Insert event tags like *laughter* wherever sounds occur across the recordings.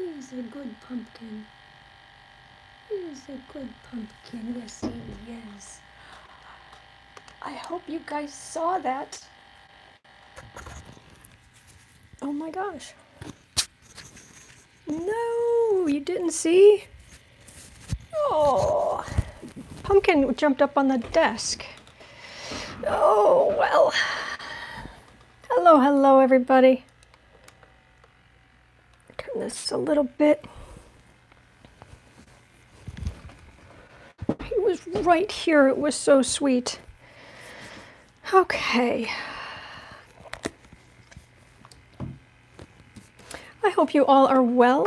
He's a good pumpkin. He's a good pumpkin. Yes, he is. I hope you guys saw that. Oh my gosh. No, you didn't see? Oh, pumpkin jumped up on the desk. Oh, well. Hello, hello, everybody. Turn this a little bit. He was right here. It was so sweet. Okay. I hope you all are well.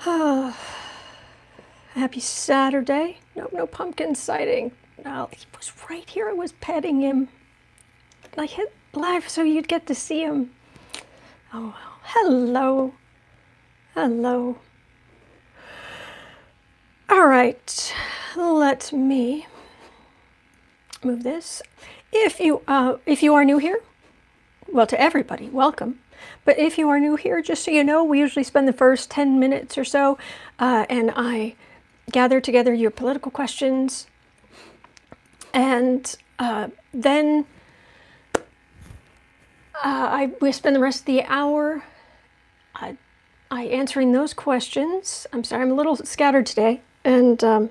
*sighs* Happy Saturday. No, no pumpkin sighting. No, he was right here. I was petting him. I hit live so you'd get to see him. Oh, hello. Hello. All right, let me move this. If you uh, if you are new here, well, to everybody, welcome. But if you are new here, just so you know, we usually spend the first 10 minutes or so, uh, and I gather together your political questions, and uh, then I we spend the rest of the hour I, I answering those questions. I'm sorry, I'm a little scattered today, and um,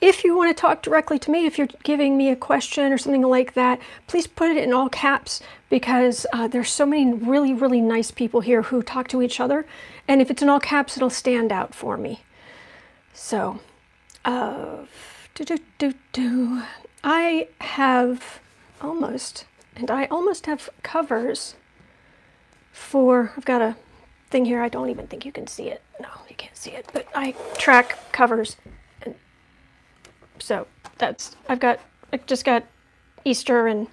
if you want to talk directly to me, if you're giving me a question or something like that, please put it in all caps because uh, there's so many really, really nice people here who talk to each other. And if it's in all caps, it'll stand out for me. So, uh, do, do, do, do. I have almost, and I almost have covers for, I've got a thing here. I don't even think you can see it. No, you can't see it, but I track covers And so that's I've got I just got Easter and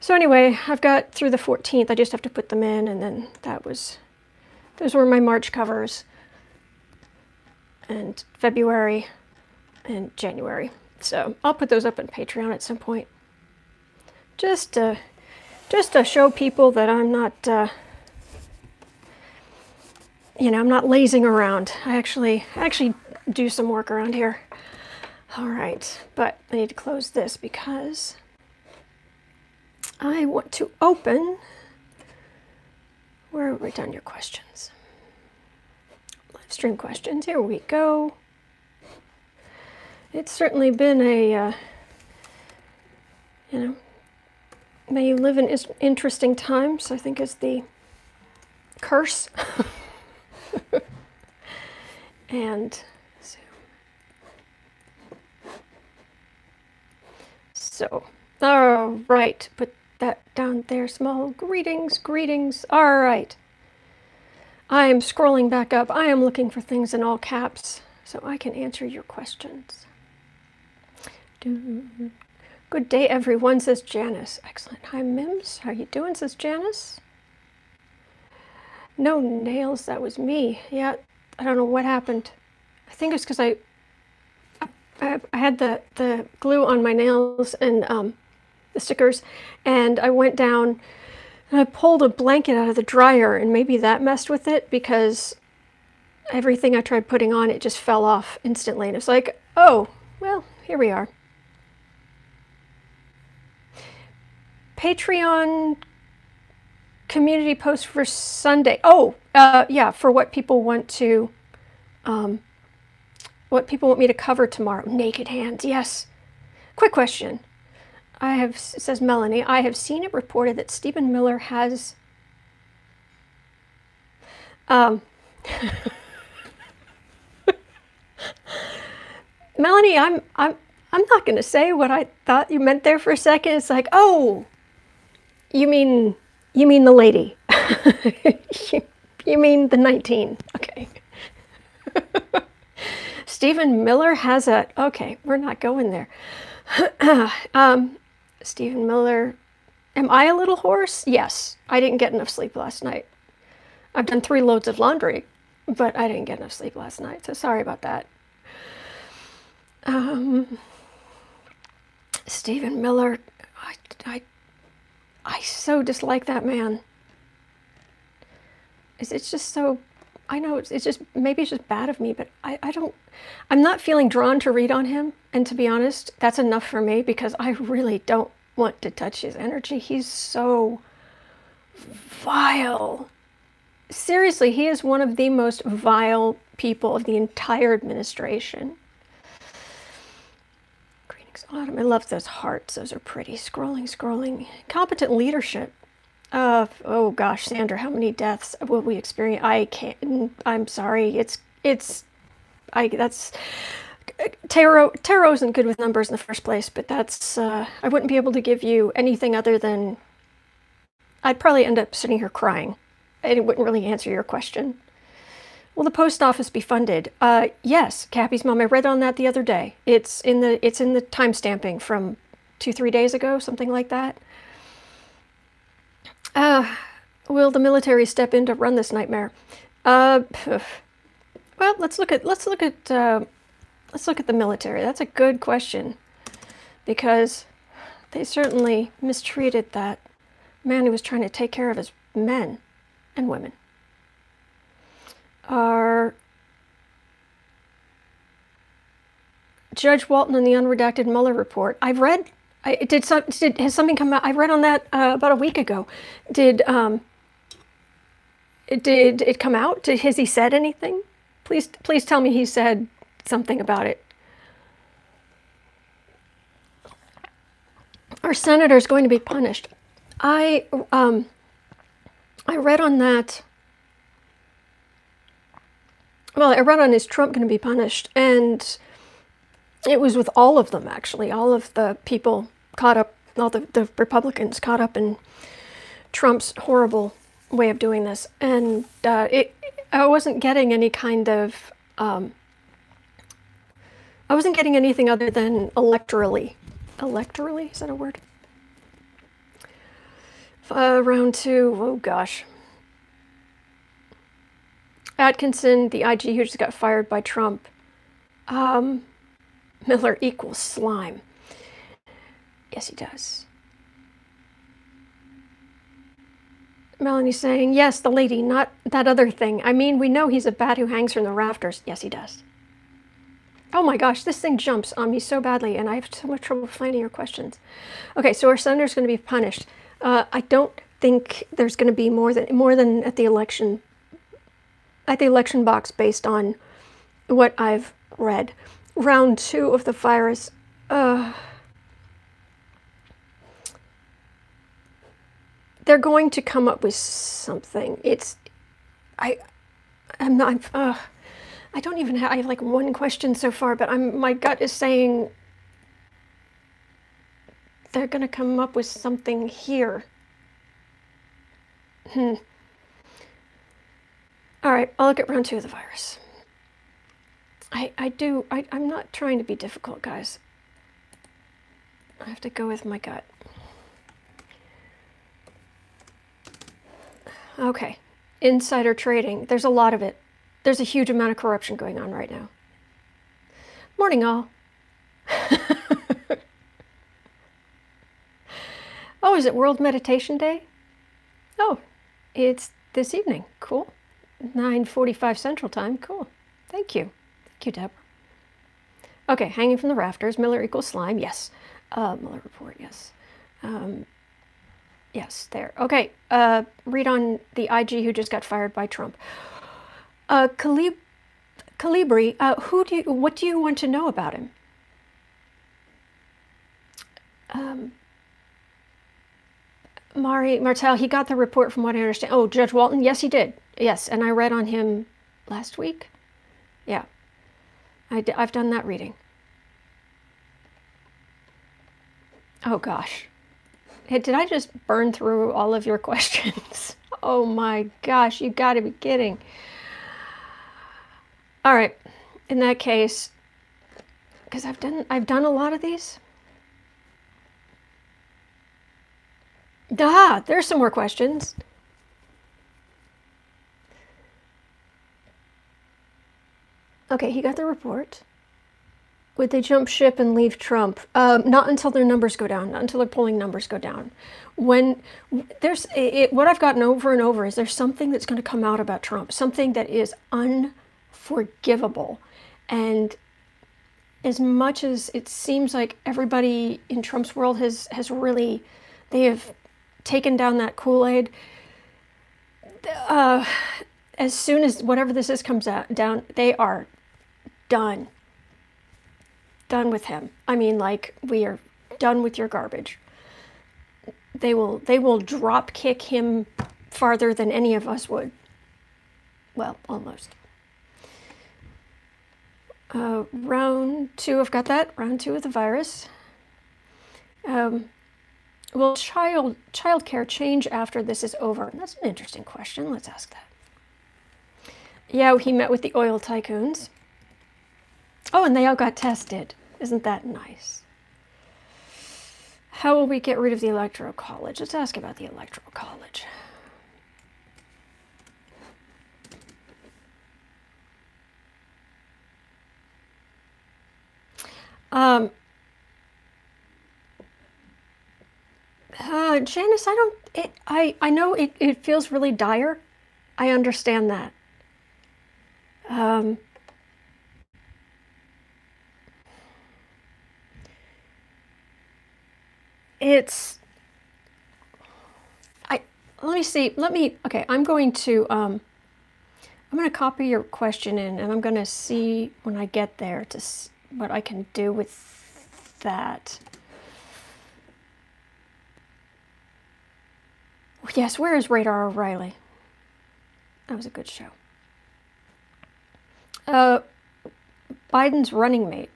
so anyway I've got through the 14th I just have to put them in and then that was those were my March covers and February and January so I'll put those up on Patreon at some point just to just to show people that I'm not uh, you know I'm not lazing around I actually actually do some work around here all right, but I need to close this because I want to open. Where write down your questions. Live stream questions. Here we go. It's certainly been a, uh, you know, may you live in interesting times. I think is the curse. *laughs* and So, all right, put that down there, small. Greetings, greetings. All right. I am scrolling back up. I am looking for things in all caps so I can answer your questions. Good day, everyone, says Janice. Excellent. Hi, Mims. How you doing, says Janice. No nails, that was me. Yeah, I don't know what happened. I think it's because I I, I had the, the glue on my nails and um, the stickers, and I went down and I pulled a blanket out of the dryer, and maybe that messed with it because everything I tried putting on, it just fell off instantly. And it's like, oh, well, here we are. Patreon community post for Sunday. Oh, uh, yeah, for what people want to um, what people want me to cover tomorrow. Naked hands, yes. Quick question. I have, says Melanie, I have seen it reported that Stephen Miller has. Um, *laughs* Melanie, I'm, I'm, I'm not going to say what I thought you meant there for a second. It's like, oh, you mean, you mean the lady. *laughs* you mean the 19. Okay. *laughs* Stephen Miller has a, okay, we're not going there. *clears throat* um, Stephen Miller, am I a little hoarse? Yes, I didn't get enough sleep last night. I've done three loads of laundry, but I didn't get enough sleep last night, so sorry about that. Um, Stephen Miller, I, I, I so dislike that man. It's, it's just so, I know it's, it's just, maybe it's just bad of me, but I, I don't, I'm not feeling drawn to read on him. And to be honest, that's enough for me because I really don't want to touch his energy. He's so vile. Seriously, he is one of the most vile people of the entire administration. Greetings, Autumn. I love those hearts. Those are pretty. Scrolling, scrolling. Competent leadership. Uh, oh gosh, Sandra, how many deaths will we experience? I can't, I'm sorry. It's, it's, I, that's, tarot, tarot isn't good with numbers in the first place, but that's, uh, I wouldn't be able to give you anything other than, I'd probably end up sitting here crying. And it wouldn't really answer your question. Will the post office be funded? Uh, yes, Cappy's mom. I read on that the other day. It's in the it's in the time stamping from two three days ago, something like that. Uh, will the military step in to run this nightmare? Uh, well, let's look at let's look at uh, let's look at the military. That's a good question because they certainly mistreated that man who was trying to take care of his men and women. Are Judge Walton and the unredacted Mueller report. I've read I, did, some, did has something come out? I read on that uh, about a week ago. Did um, did it come out? Did, has he said anything? Please, please tell me he said something about it. Our senator is going to be punished. I um, I read on that. Well, I read on is Trump going to be punished, and it was with all of them actually, all of the people caught up, all the, the Republicans caught up in Trump's horrible way of doing this. And uh, it, I wasn't getting any kind of, um, I wasn't getting anything other than electorally. Electorally, is that a word? Uh, round two, oh gosh. Atkinson, the IG who just got fired by Trump. Um, Miller equals slime. Yes, he does. Melanie's saying, yes, the lady, not that other thing. I mean, we know he's a bat who hangs from the rafters. Yes, he does. Oh my gosh, this thing jumps on me so badly, and I have so much trouble finding your questions. Okay, so our senator's going to be punished. Uh, I don't think there's going to be more than more than at the election at the election box based on what I've read. Round two of the virus. Uh, they're going to come up with something. It's, I, I'm not, uh, I don't even have, I have like one question so far, but I'm, my gut is saying they're going to come up with something here. Hmm. All right, I'll look at round two of the virus. I, I do, I, I'm not trying to be difficult, guys. I have to go with my gut. Okay. Insider trading. There's a lot of it. There's a huge amount of corruption going on right now. Morning, all. *laughs* oh, is it World Meditation Day? Oh, it's this evening. Cool. 9.45 Central Time. Cool. Thank you. Thank you, Deborah. Okay, hanging from the rafters. Miller equals slime. Yes. Uh, Mueller report. Yes. Um, Yes, there. Okay, uh, read on the IG who just got fired by Trump. Uh, Calib Calibri, uh, who do you, what do you want to know about him? Um, Mari Martel, he got the report from what I understand. Oh, Judge Walton, yes, he did. Yes, and I read on him last week. Yeah, I d I've done that reading. Oh gosh. Hey, did I just burn through all of your *laughs* questions? oh my gosh, you gotta be kidding. All right, in that case, because I've done I've done a lot of these. Ah, there's some more questions. Okay, he got the report. Would they jump ship and leave Trump? Um, not until their numbers go down, not until their polling numbers go down. When there's it, what I've gotten over and over is there's something that's going to come out about Trump, something that is unforgivable. And as much as it seems like everybody in Trump's world has, has really, they have taken down that Kool Aid, uh, as soon as whatever this is comes out down, they are done done with him. I mean, like, we are done with your garbage. They will, they will drop kick him farther than any of us would. Well, almost. Uh, round two, I've got that. Round two of the virus. Um, will child childcare change after this is over? That's an interesting question. Let's ask that. Yeah, he met with the oil tycoons. Oh, and they all got tested. Isn't that nice? How will we get rid of the electoral college? Let's ask about the electoral college. Um, uh, Janice, I don't, it, I, I know it, it feels really dire. I understand that. Um, it's I let me see let me okay I'm going to um, I'm going to copy your question in and I'm going to see when I get there to what I can do with that. Yes where is Radar O'Reilly? That was a good show. Uh, Biden's running mate.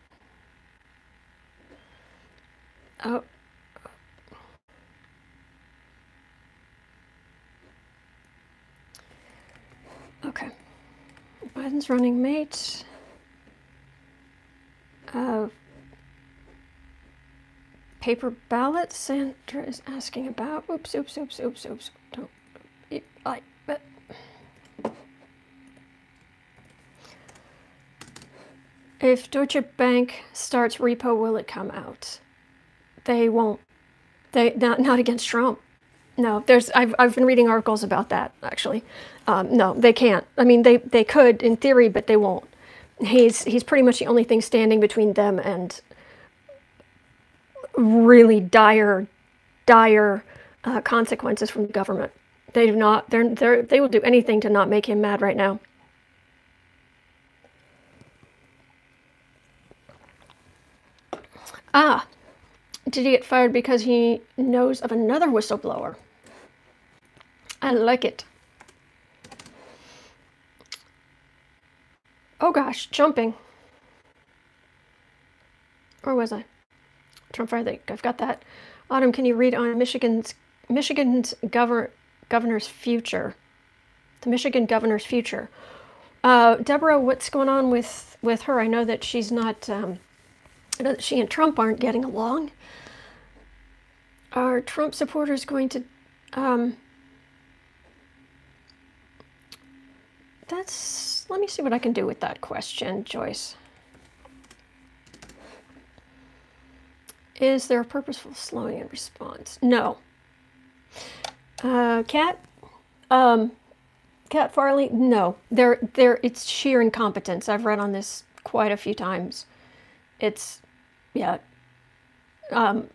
Oh Okay. Biden's running mate. Uh, paper ballot. Sandra is asking about. Oops, oops, oops, oops, oops. Don't. I. But. If Deutsche Bank starts repo, will it come out? They won't. They not not against Trump. No, there's. I've I've been reading articles about that actually. Um, no, they can't. I mean, they, they could in theory, but they won't. He's, he's pretty much the only thing standing between them and really dire, dire uh, consequences from the government. They do not, they're, they're, they will do anything to not make him mad right now. Ah, did he get fired because he knows of another whistleblower? I like it. Oh gosh, jumping. Or was I? Trump Friday. I've got that. Autumn, can you read on Michigan's Michigan's governor governor's future? The Michigan governor's future. Uh, Deborah, what's going on with with her? I know that she's not. Um, that she and Trump aren't getting along. Are Trump supporters going to? Um, that's let me see what I can do with that question, Joyce. Is there a purposeful slowing in response? No. Uh, Cat, um, Cat Farley, no. There, there. It's sheer incompetence. I've read on this quite a few times. It's, yeah. Um,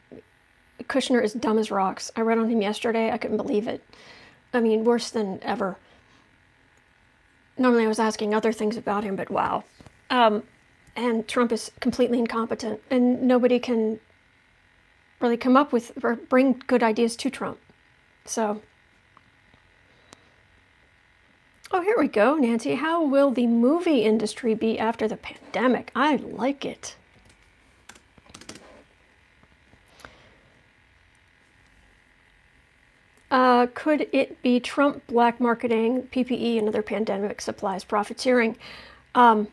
Kushner is dumb as rocks. I read on him yesterday. I couldn't believe it. I mean, worse than ever. Normally I was asking other things about him, but wow. Um, and Trump is completely incompetent, and nobody can really come up with or bring good ideas to Trump. So, oh, here we go, Nancy. How will the movie industry be after the pandemic? I like it. Uh, could it be Trump black marketing, PPE, and other pandemic supplies profiteering? Um,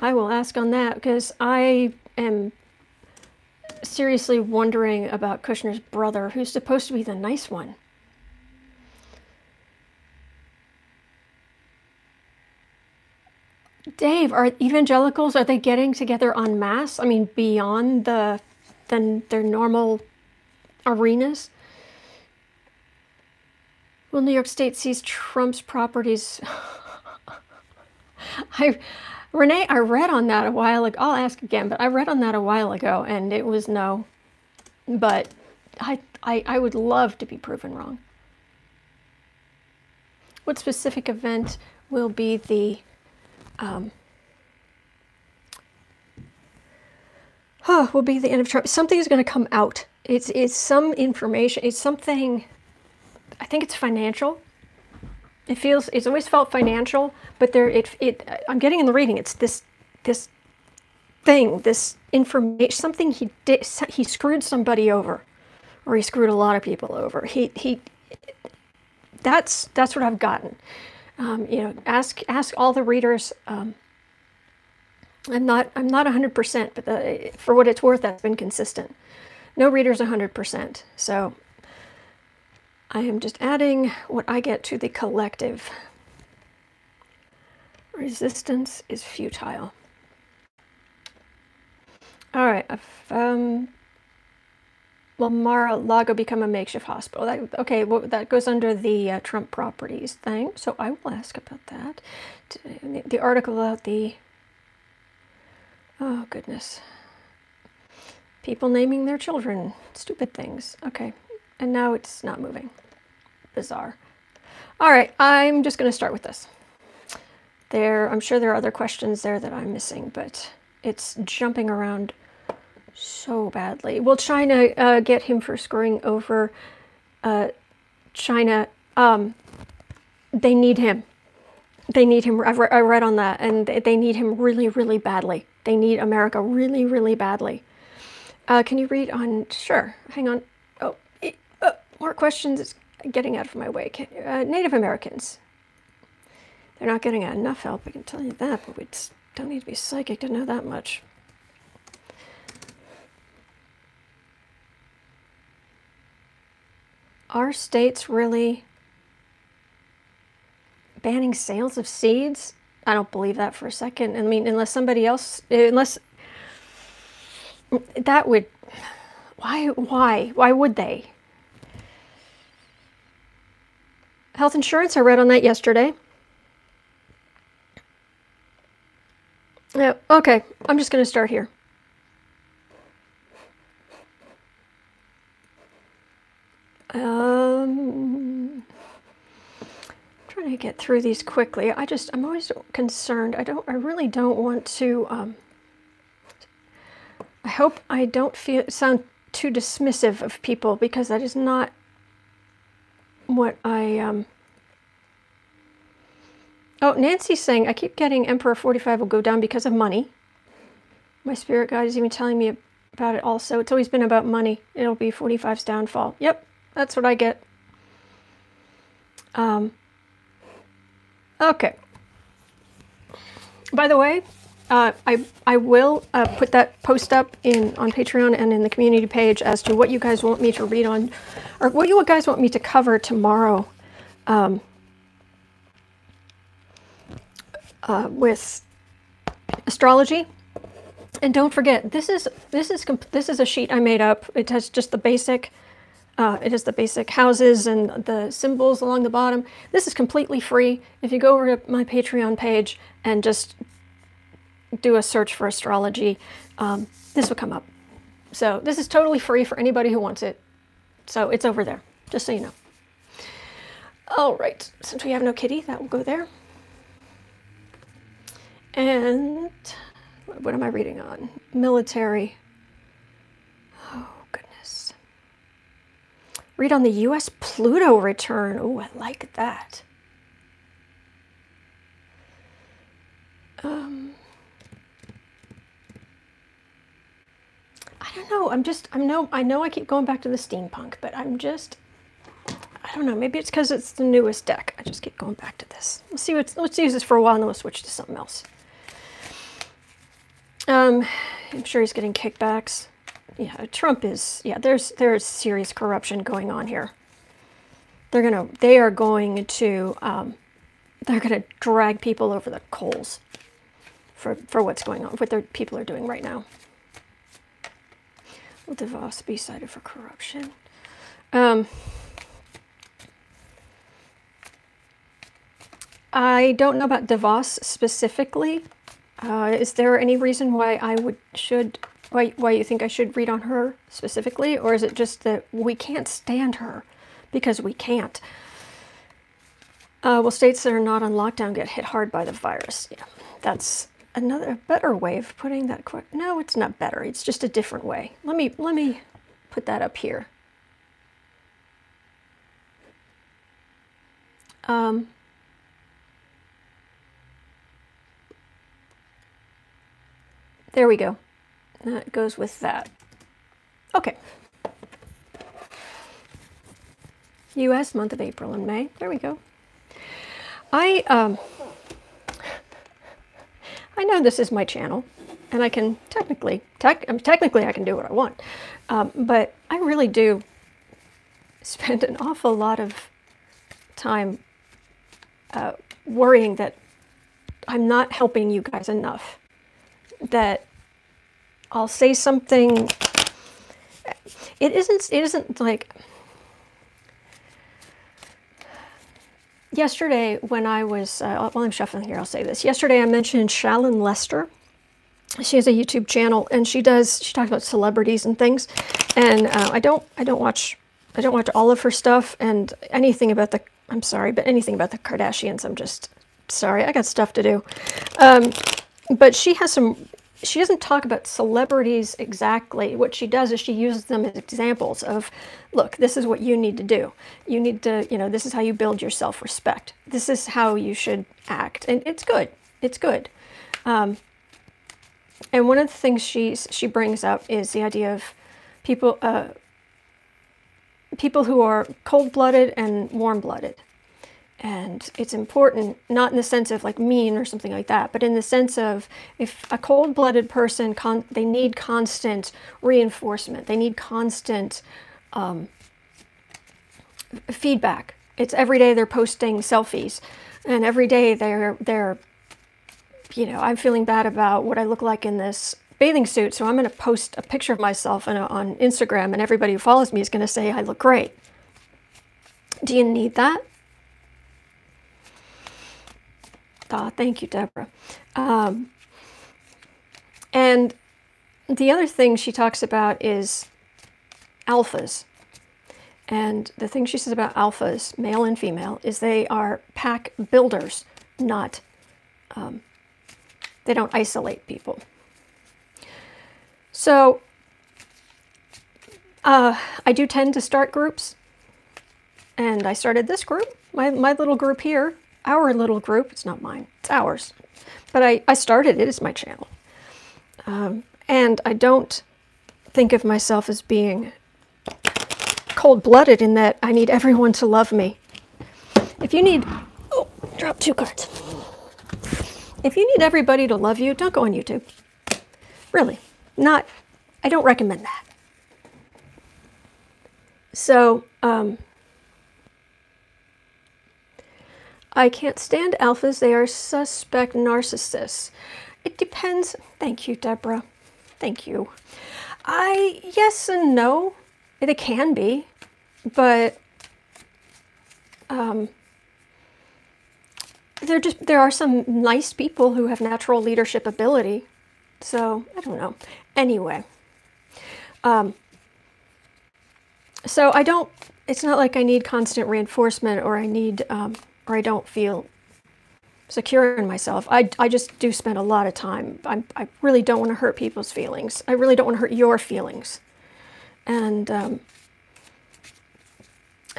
I will ask on that because I am seriously wondering about Kushner's brother, who's supposed to be the nice one. Dave, are evangelicals are they getting together en masse? I mean, beyond the than their normal arenas? Will New York State seize Trump's properties? *laughs* I Renee, I read on that a while ago. I'll ask again, but I read on that a while ago and it was no. But I I, I would love to be proven wrong. What specific event will be the um, oh, *sighs* will be the end of Trump. Something is going to come out. It's it's some information. It's something. I think it's financial. It feels. It's always felt financial, but there. It. It. I'm getting in the reading. It's this. This thing. This information. Something he did. He screwed somebody over, or he screwed a lot of people over. He. He. That's that's what I've gotten. Um, you know, ask ask all the readers. Um, I'm not I'm not 100%, but the, for what it's worth, that's been consistent. No reader's 100%. So I am just adding what I get to the collective. Resistance is futile. All right. Um, will Mar-a-Lago become a makeshift hospital? That, okay, well, that goes under the uh, Trump properties thing, so I will ask about that. The article about the Oh, goodness. People naming their children stupid things. Okay, and now it's not moving. Bizarre. All right, I'm just going to start with this. There, I'm sure there are other questions there that I'm missing, but it's jumping around so badly. Will China uh, get him for screwing over uh, China? Um, they need him. They need him. I've re I read on that, and they need him really, really badly. They need America really, really badly. Uh, can you read on? Sure. Hang on. More questions. Getting out of my way. Uh, Native Americans. They're not getting enough help. I can tell you that, but we don't need to be psychic to know that much. Are states really banning sales of seeds? I don't believe that for a second. I mean, unless somebody else, unless that would, why, why, why would they? Health insurance, I read on that yesterday. Yeah, okay, I'm just going to start here. Um, trying to get through these quickly. I just, I'm always concerned. I don't, I really don't want to, um, I hope I don't feel, sound too dismissive of people because that is not what I, um, oh, Nancy's saying, I keep getting Emperor 45 will go down because of money. My spirit guide is even telling me about it also. It's always been about money. It'll be 45's downfall. Yep, that's what I get. Um, Okay. By the way, uh, I, I will uh, put that post up in on Patreon and in the community page as to what you guys want me to read on, or what you guys want me to cover tomorrow um, uh, with astrology. And don't forget, this is this is this is a sheet I made up. It has just the basic uh, it is the basic houses and the symbols along the bottom. This is completely free. If you go over to my Patreon page and just do a search for astrology, um, this will come up. So this is totally free for anybody who wants it. So it's over there, just so you know. All right, since we have no kitty, that will go there. And what am I reading on? Military. Oh, goodness. Read on the US Pluto return. Oh, I like that. Um, I don't know. I'm just, I'm no, I know I keep going back to the steampunk, but I'm just, I don't know. Maybe it's because it's the newest deck. I just keep going back to this. Let's see what's, let's use this for a while and then we'll switch to something else. Um, I'm sure he's getting kickbacks yeah, Trump is, yeah, there's, there's serious corruption going on here. They're going to, they are going to, um, they're going to drag people over the coals. for, for what's going on, what their people are doing right now. Will DeVos be cited for corruption? Um, I don't know about DeVos specifically. Uh, is there any reason why I would should why why you think I should read on her specifically, or is it just that we can't stand her because we can't? Uh, well, states that are not on lockdown get hit hard by the virus. Yeah, that's another better way of putting that. No, it's not better. It's just a different way. Let me let me put that up here. Um, there we go. That goes with that. Okay. U.S. month of April and May. There we go. I um, I know this is my channel, and I can technically, tech, um, technically I can do what I want, um, but I really do spend an awful lot of time uh, worrying that I'm not helping you guys enough. That I'll say something. It isn't. It isn't like yesterday when I was, uh, while I'm shuffling here, I'll say this. Yesterday I mentioned Shallon Lester. She has a YouTube channel and she does, she talks about celebrities and things. And uh, I don't, I don't watch, I don't watch all of her stuff and anything about the, I'm sorry, but anything about the Kardashians, I'm just sorry. I got stuff to do. Um, but she has some she doesn't talk about celebrities exactly. What she does is she uses them as examples of, look, this is what you need to do. You need to, you know, this is how you build your self-respect. This is how you should act. And it's good. It's good. Um, and one of the things she's, she brings up is the idea of people, uh, people who are cold-blooded and warm-blooded. And it's important, not in the sense of like mean or something like that, but in the sense of if a cold blooded person, they need constant reinforcement, they need constant um, feedback. It's every day they're posting selfies, and every day they're, they're, you know, I'm feeling bad about what I look like in this bathing suit, so I'm going to post a picture of myself on Instagram, and everybody who follows me is going to say I look great. Do you need that? Ah, thank you, Deborah. Um, and the other thing she talks about is alphas. And the thing she says about alphas, male and female, is they are pack builders, not, um, they don't isolate people. So uh, I do tend to start groups. And I started this group, my, my little group here, our little group. It's not mine, it's ours. But I, I started it as my channel. Um, and I don't think of myself as being cold-blooded in that I need everyone to love me. If you need, oh, drop two cards. If you need everybody to love you, don't go on YouTube. Really, not, I don't recommend that. So, um, I can't stand alphas. They are suspect narcissists. It depends. Thank you, Deborah. Thank you. I, yes and no. They can be, but um, there just there are some nice people who have natural leadership ability. So I don't know. Anyway, um, so I don't. It's not like I need constant reinforcement or I need um, or I don't feel secure in myself. I, I just do spend a lot of time. i I really don't want to hurt people's feelings. I really don't want to hurt your feelings. And um,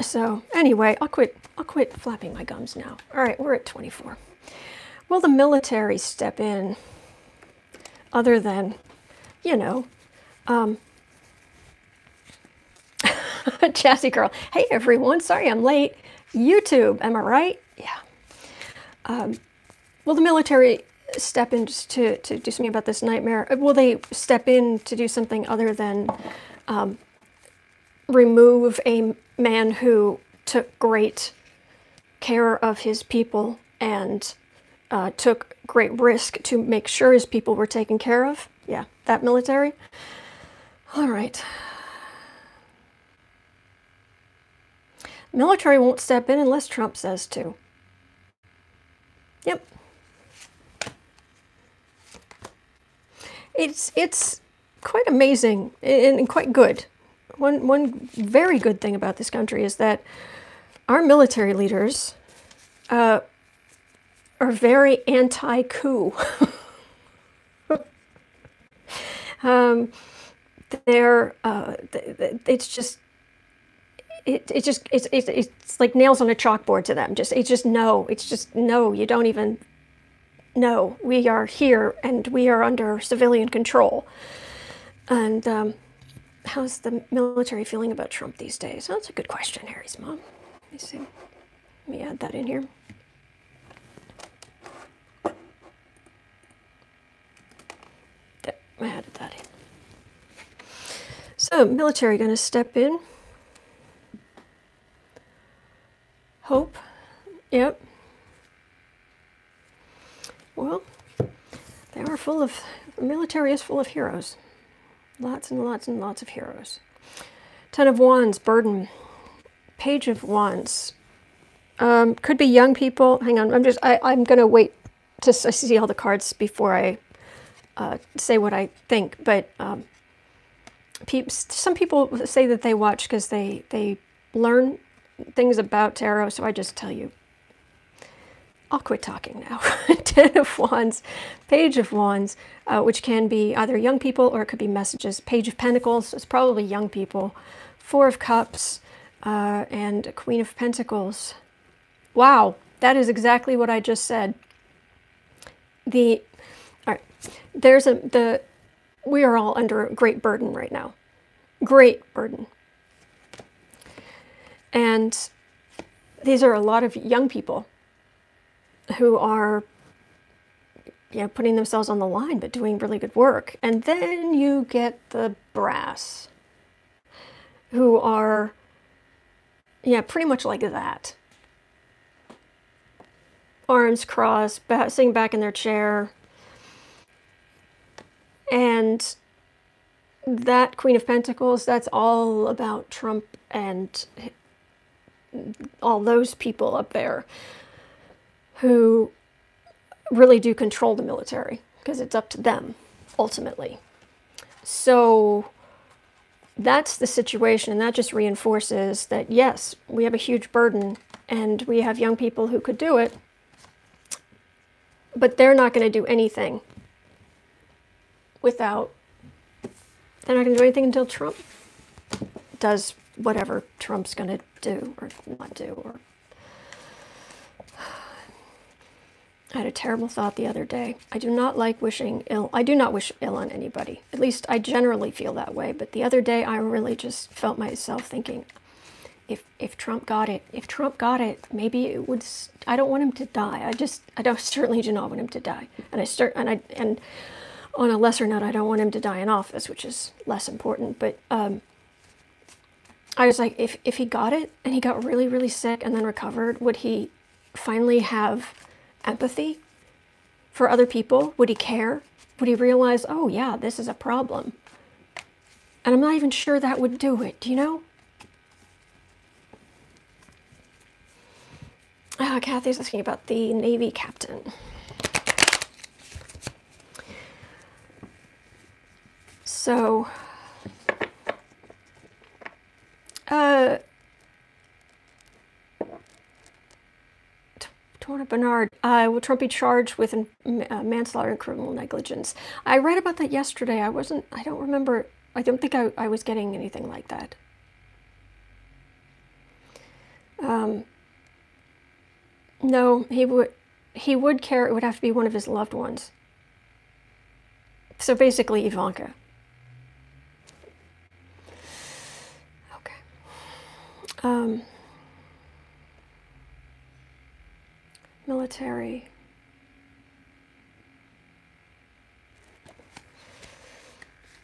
so anyway, I'll quit. I'll quit flapping my gums now. All right, we're at 24. Will the military step in other than, you know, um, *laughs* Chassis Girl. Hey everyone, sorry I'm late. YouTube, am I right? Yeah. Um, will the military step in to, to do something about this nightmare? Uh, will they step in to do something other than um, remove a man who took great care of his people and uh, took great risk to make sure his people were taken care of. Yeah, that military. All right. Military won't step in unless Trump says to. Yep. It's it's quite amazing and, quite good. One one very good thing about this country is that our military leaders uh, are very anti-coup. *laughs* um, they're uh, it's just it, it just it's, it's it's like nails on a chalkboard to them. Just it's just no. It's just no. You don't even no. We are here and we are under civilian control. And um, how's the military feeling about Trump these days? Oh, that's a good question, Harry's mom. Let me see. Let me add that in here. I added that in. So, military going to step in. Hope. Yep. Well, they are full of, the military is full of heroes. Lots and lots and lots of heroes. Ten of Wands, burden. Page of Wands. Um, could be young people. Hang on, I'm just, I, I'm going to wait to see all the cards before I uh, say what I think. But um, pe some people say that they watch because they, they learn things about tarot, so I just tell you I'll quit talking now. *laughs* Ten of Wands, Page of Wands, uh, which can be either young people or it could be messages. Page of Pentacles, it's probably young people. Four of Cups, uh, and Queen of Pentacles. Wow, that is exactly what I just said. The, all right, there's a, the, we are all under a great burden right now. Great burden. And these are a lot of young people who are you know, putting themselves on the line but doing really good work. And then you get the brass who are, yeah, pretty much like that. Arms crossed, sitting back in their chair. And that Queen of Pentacles, that's all about Trump and all those people up there who really do control the military because it's up to them ultimately. So that's the situation, and that just reinforces that yes, we have a huge burden and we have young people who could do it, but they're not going to do anything without, they're not going to do anything until Trump does whatever Trump's going to do or not do or *sighs* I had a terrible thought the other day. I do not like wishing ill. I do not wish ill on anybody. At least I generally feel that way. But the other day, I really just felt myself thinking, if if Trump got it, if Trump got it, maybe it would. I don't want him to die. I just, I don't *laughs* certainly do not want him to die. And I start, and I, and on a lesser note, I don't want him to die in office, which is less important. But um, I was like, if if he got it and he got really really sick and then recovered, would he finally have empathy for other people? Would he care? Would he realize, oh, yeah, this is a problem? And I'm not even sure that would do it, you know? Uh, Kathy's asking about the Navy captain. So, uh, Bernard, uh, will Trump be charged with uh, manslaughter and criminal negligence? I read about that yesterday. I wasn't, I don't remember, I don't think I, I was getting anything like that. Um, no, he would, he would care, it would have to be one of his loved ones. So basically Ivanka. Um, military.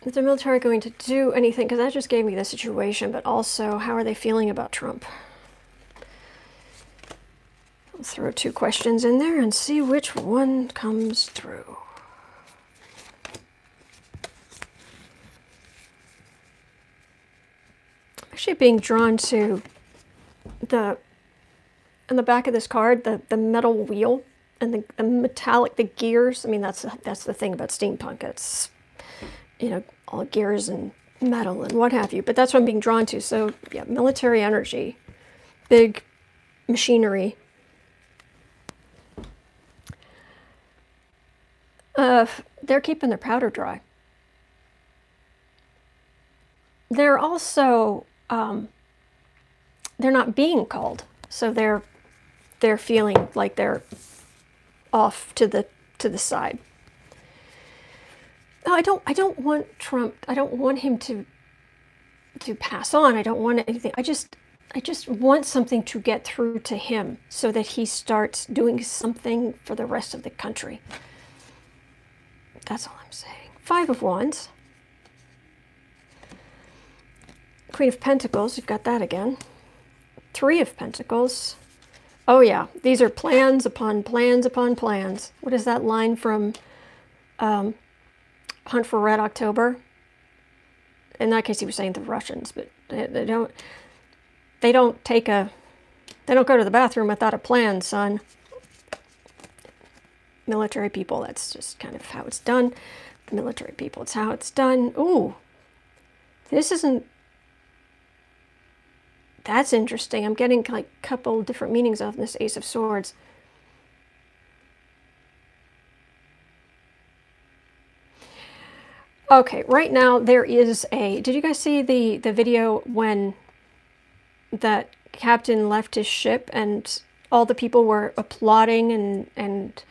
Is the military going to do anything? Because that just gave me the situation, but also how are they feeling about Trump? throw two questions in there and see which one comes through. Actually being drawn to the in the back of this card, the, the metal wheel and the, the metallic, the gears. I mean, that's that's the thing about steampunk. It's you know all gears and metal and what have you. But that's what I'm being drawn to. So yeah, military energy, big machinery. Uh, they're keeping their powder dry. They're also um, they're not being called, so they're they're feeling like they're off to the to the side. No, I don't I don't want Trump. I don't want him to to pass on. I don't want anything. I just I just want something to get through to him so that he starts doing something for the rest of the country. That's all I'm saying. Five of Wands. Queen of Pentacles, you've got that again. Three of Pentacles. Oh yeah, these are plans upon plans upon plans. What is that line from um, Hunt for Red October? In that case, he was saying the Russians, but they, they don't. They don't take a. They don't go to the bathroom without a plan, son. Military people, that's just kind of how it's done. Military people, it's how it's done. Ooh, this isn't that's interesting. I'm getting like a couple different meanings of this Ace of Swords. Okay, right now there is a, did you guys see the, the video when that captain left his ship and all the people were applauding and, and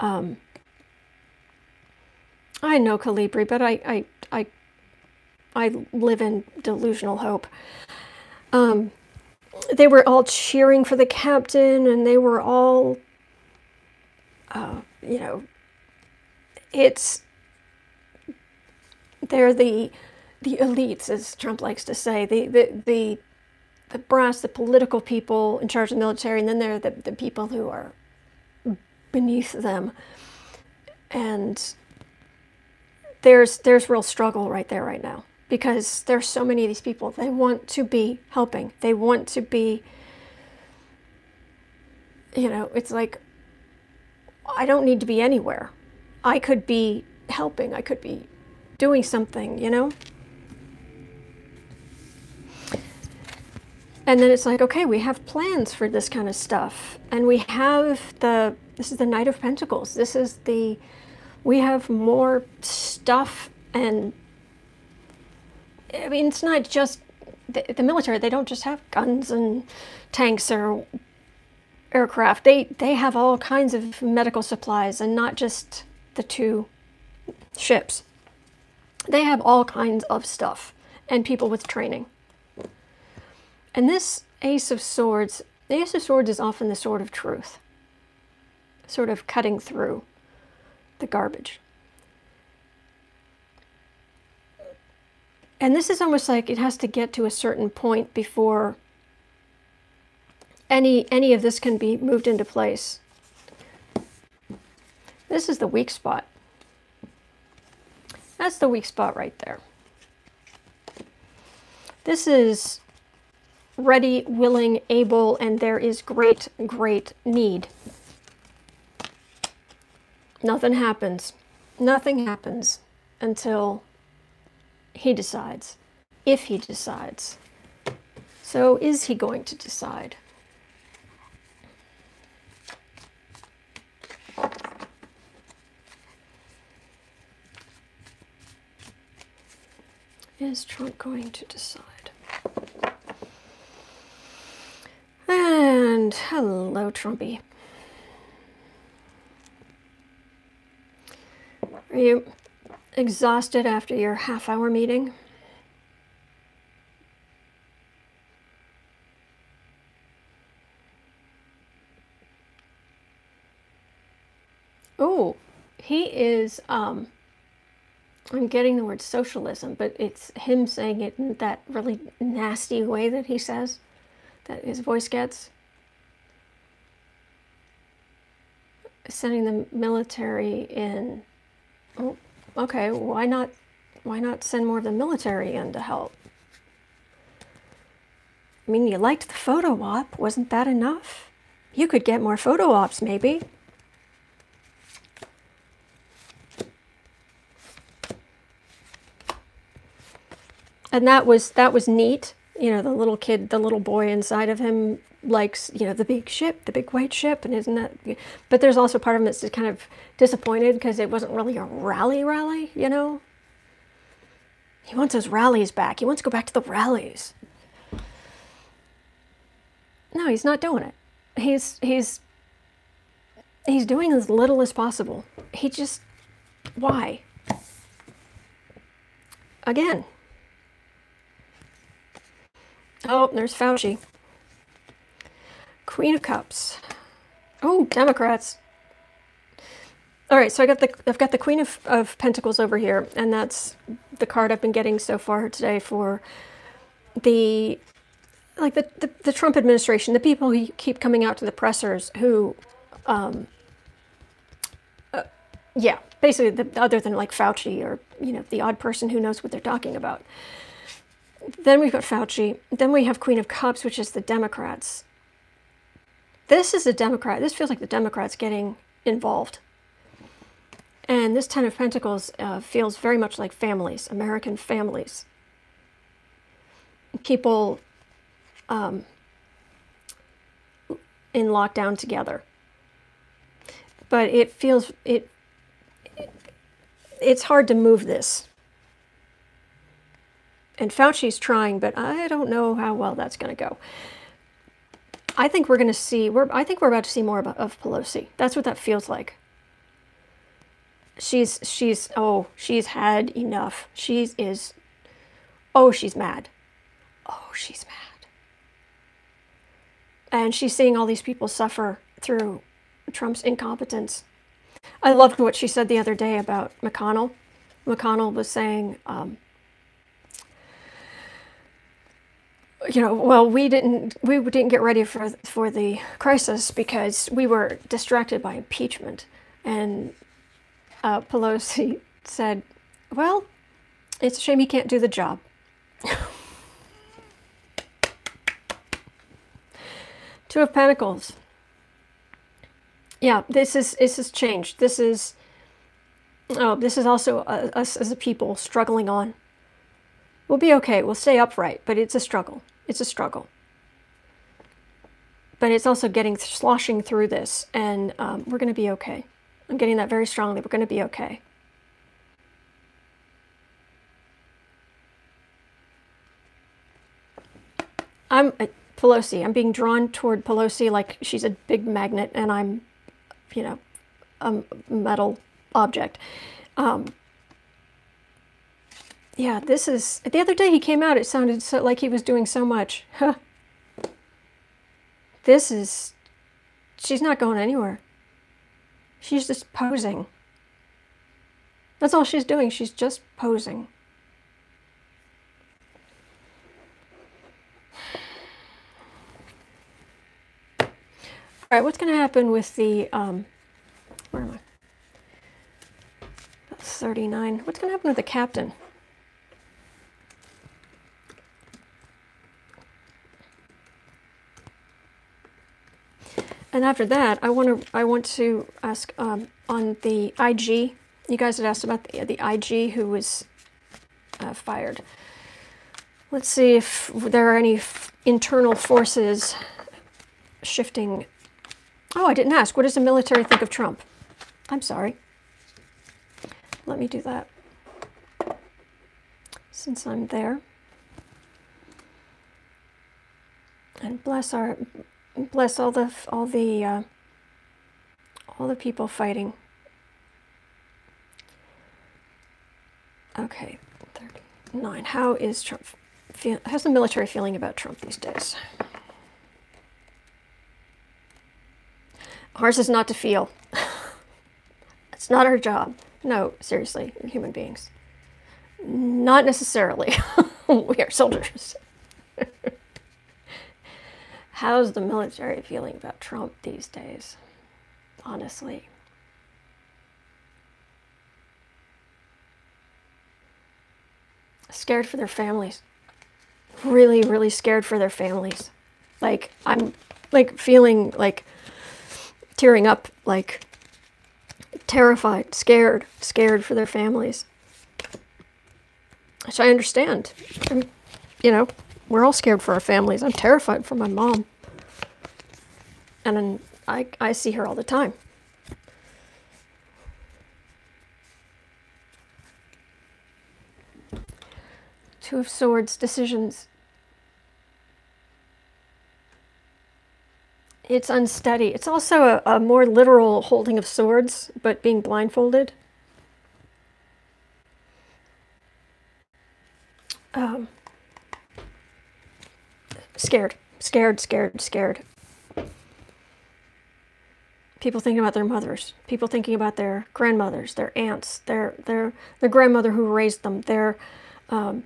um, I know Calibri, but I, I, I, I live in delusional hope. Um, they were all cheering for the captain and they were all, uh, you know, it's, they're the, the elites, as Trump likes to say, the, the, the, the brass, the political people in charge of the military, and then there are the, the people who are beneath them. And there's, there's real struggle right there right now because there's so many of these people. They want to be helping. They want to be, you know, it's like, I don't need to be anywhere. I could be helping. I could be doing something, you know? And then it's like, okay, we have plans for this kind of stuff. And we have the, this is the Knight of Pentacles. This is the, we have more stuff and I mean, it's not just the, the, military. They don't just have guns and tanks or aircraft. They they have all kinds of medical supplies, and not just the two ships. They have all kinds of stuff and people with training. And this Ace of Swords, the Ace of Swords is often the sword of truth, sort of cutting through the garbage. And this is almost like it has to get to a certain point before any, any of this can be moved into place. This is the weak spot. That's the weak spot right there. This is ready, willing, able, and there is great, great need. Nothing happens. Nothing happens until he decides, if he decides. So is he going to decide? Is Trump going to decide? And hello, Trumpy. Are you exhausted after your half hour meeting? Oh, he is, um, I'm getting the word socialism, but it's him saying it in that really nasty way that he says, that his voice gets. sending the military in. Oh, okay, why not? Why not send more of the military in to help? I mean, you liked the photo op. Wasn't that enough? You could get more photo ops, maybe. And that was that was neat. You know, the little kid, the little boy inside of him likes, you know, the big ship, the big white ship, and isn't that? But there's also part of him that's kind of disappointed because it wasn't really a rally rally, you know. He wants those rallies back. He wants to go back to the rallies. No, he's not doing it. He's he's he's doing as little as possible. He just why? Again. Oh, there's Fauci. Queen of Cups. Oh, Democrats. All right, so I got the I've got the Queen of, of Pentacles over here, and that's the card I've been getting so far today for the like the, the, the, Trump administration, the people who keep coming out to the pressers who, um, uh, yeah, basically, the, other than like Fauci or, you know, the odd person who knows what they're talking about. Then we've got Fauci. Then we have Queen of Cups, which is the Democrats. This is a Democrat. This feels like the Democrats getting involved. And this Ten of Pentacles uh, feels very much like families, American families. People um, in lockdown together. But it feels it, it it's hard to move this. And Fauci's trying, but I don't know how well that's going to go. I think we're going to see we're I think we're about to see more of, of Pelosi. That's what that feels like. She's she's oh, she's had enough. She's is oh, she's mad. Oh, she's mad and she's seeing all these people suffer through Trump's incompetence. I loved what she said the other day about McConnell. McConnell was saying, um, you know, well, we didn't we didn't get ready for for the crisis because we were distracted by impeachment, and uh, Pelosi *laughs* said, "Well, it's a shame he can't do the job." *laughs* Two of Pentacles. Yeah, this is this has changed. This is oh, this is also us as a people struggling on. We'll be okay. We'll stay upright, but it's a struggle. It's a struggle. But it's also getting sloshing through this, and um, we're going to be okay. I'm getting that very strongly. We're going to be okay. I'm. Pelosi. I'm being drawn toward Pelosi like she's a big magnet and I'm, you know, a metal object. Um, yeah, this is. The other day he came out, it sounded so, like he was doing so much. Huh. This is. She's not going anywhere. She's just posing. That's all she's doing. She's just posing. All right, what's going to happen with the, um, where am I? That's 39. What's going to happen with the captain? And after that, I want to I want to ask um, on the IG. You guys had asked about the, the IG who was uh, fired. Let's see if there are any internal forces shifting Oh, I didn't ask. What does the military think of Trump? I'm sorry. Let me do that. Since I'm there. And bless our bless all the all the uh, all the people fighting. Okay, 39. How is Trump feel, how's the military feeling about Trump these days? Ours is not to feel. *laughs* it's not our job. No, seriously, we're human beings. Not necessarily. *laughs* we are soldiers. *laughs* How's the military feeling about Trump these days? honestly. Scared for their families. Really, really scared for their families. Like, I'm like feeling like tearing up, like terrified, scared, scared for their families. Which I understand. I'm, you know, we're all scared for our families. I'm terrified for my mom. And I, I see her all the time. Two of Swords, decisions. It's unsteady. It's also a, a more literal holding of swords, but being blindfolded. Um, scared, scared, scared, scared. People thinking about their mothers, people thinking about their grandmothers, their aunts, their their their grandmother who raised them, their um,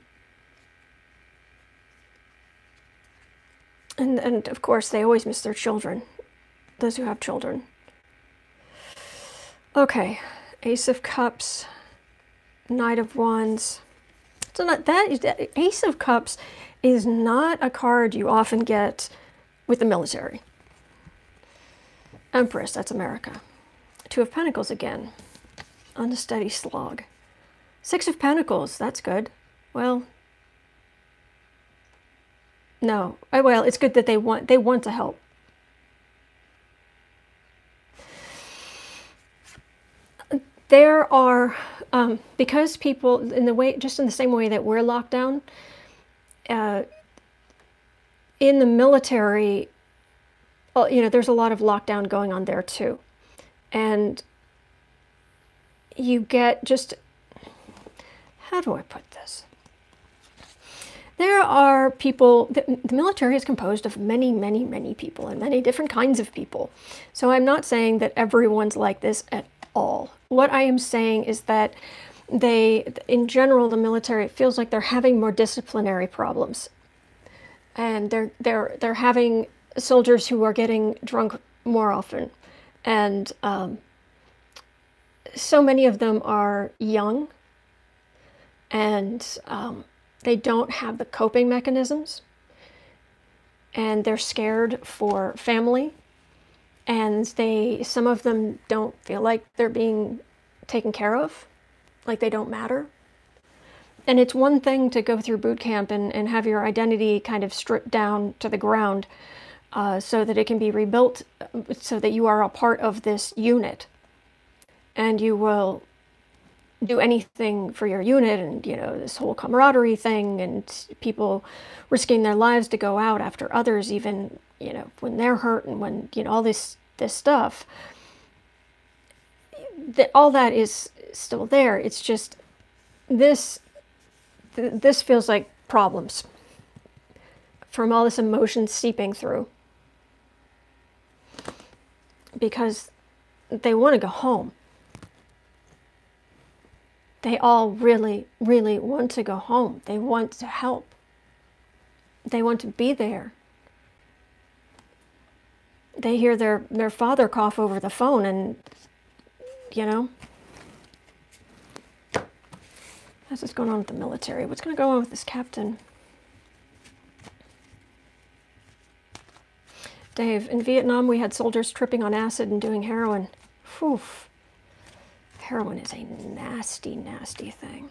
and and of course they always miss their children, those who have children. Okay, Ace of Cups, Knight of Wands. So not, that Ace of Cups is not a card you often get with the military. Empress, that's America. Two of Pentacles again. Unsteady slog. Six of Pentacles, that's good. Well, no. Uh, well, it's good that they want they want to help. There are um, because people in the way just in the same way that we're locked down. Uh, in the military, well, you know, there's a lot of lockdown going on there too, and you get just how do I put this? There are people, the, the, military is composed of many, many, many people and many different kinds of people. So I'm not saying that everyone's like this at all. What I am saying is that they, in general, the military it feels like they're having more disciplinary problems. And they're, they're, they're having soldiers who are getting drunk more often. And um, so many of them are young and um, they don't have the coping mechanisms. And they're scared for family. And they some of them don't feel like they're being taken care of like they don't matter. And it's one thing to go through boot camp and, and have your identity kind of stripped down to the ground uh, so that it can be rebuilt so that you are a part of this unit. And you will do anything for your unit and you know this whole camaraderie thing and people risking their lives to go out after others even you know when they're hurt and when you know all this this stuff. That all that is still there. It's just this th this feels like problems from all this emotion seeping through because they want to go home they all really, really want to go home. They want to help. They want to be there. They hear their, their father cough over the phone and, you know, that's what's going on with the military. What's going to go on with this captain? Dave, in Vietnam we had soldiers tripping on acid and doing heroin. Phew. Heroin is a nasty, nasty thing.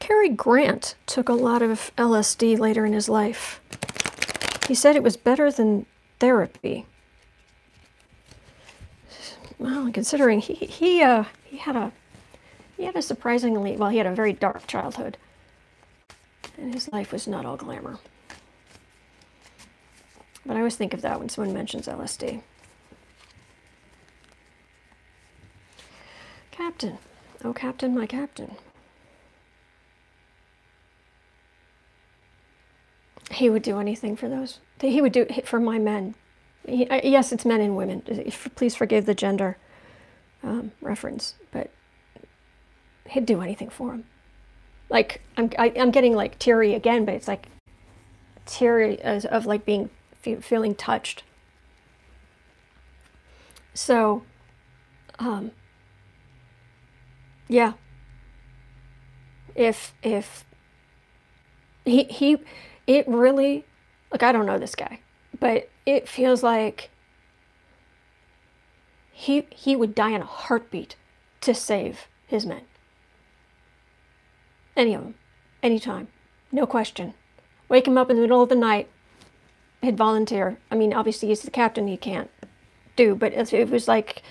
Cary Grant took a lot of LSD later in his life. He said it was better than therapy. Well, considering he he uh, he had a he had a surprisingly well he had a very dark childhood, and his life was not all glamour. But I always think of that when someone mentions LSD. Captain. Oh, Captain, my Captain. He would do anything for those. He would do for my men. He, yes, it's men and women. Please forgive the gender um, reference, but he'd do anything for him. like I'm I, am i am getting like teary again, but it's like teary as, of like being feeling touched. So, um, yeah. If if he he, it really, like I don't know this guy, but it feels like he he would die in a heartbeat to save his men. Any of them, anytime, no question. Wake him up in the middle of the night, he'd volunteer. I mean, obviously he's the captain, he can't do, but if it was like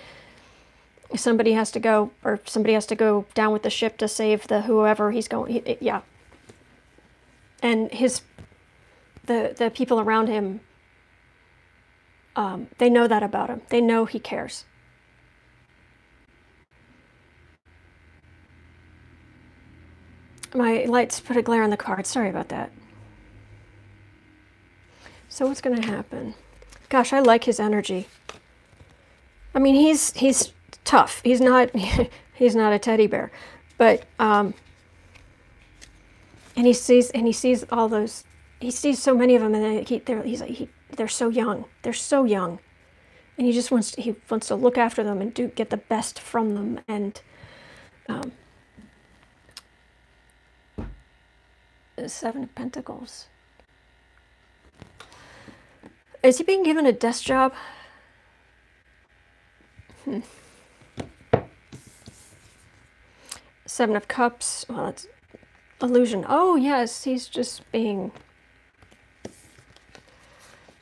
somebody has to go, or somebody has to go down with the ship to save the whoever he's going, he, yeah. And his, the the people around him, um, they know that about him. They know he cares. My lights put a glare on the card. Sorry about that. So what's going to happen? Gosh, I like his energy. I mean, he's he's tough. He's not *laughs* he's not a teddy bear, but um, and he sees and he sees all those. He sees so many of them, and he, they're he's like he, they're so young. They're so young, and he just wants to, he wants to look after them and do get the best from them and. Um, Seven of Pentacles. Is he being given a desk job? Hmm. Seven of Cups. Well, it's illusion. Oh, yes, he's just being...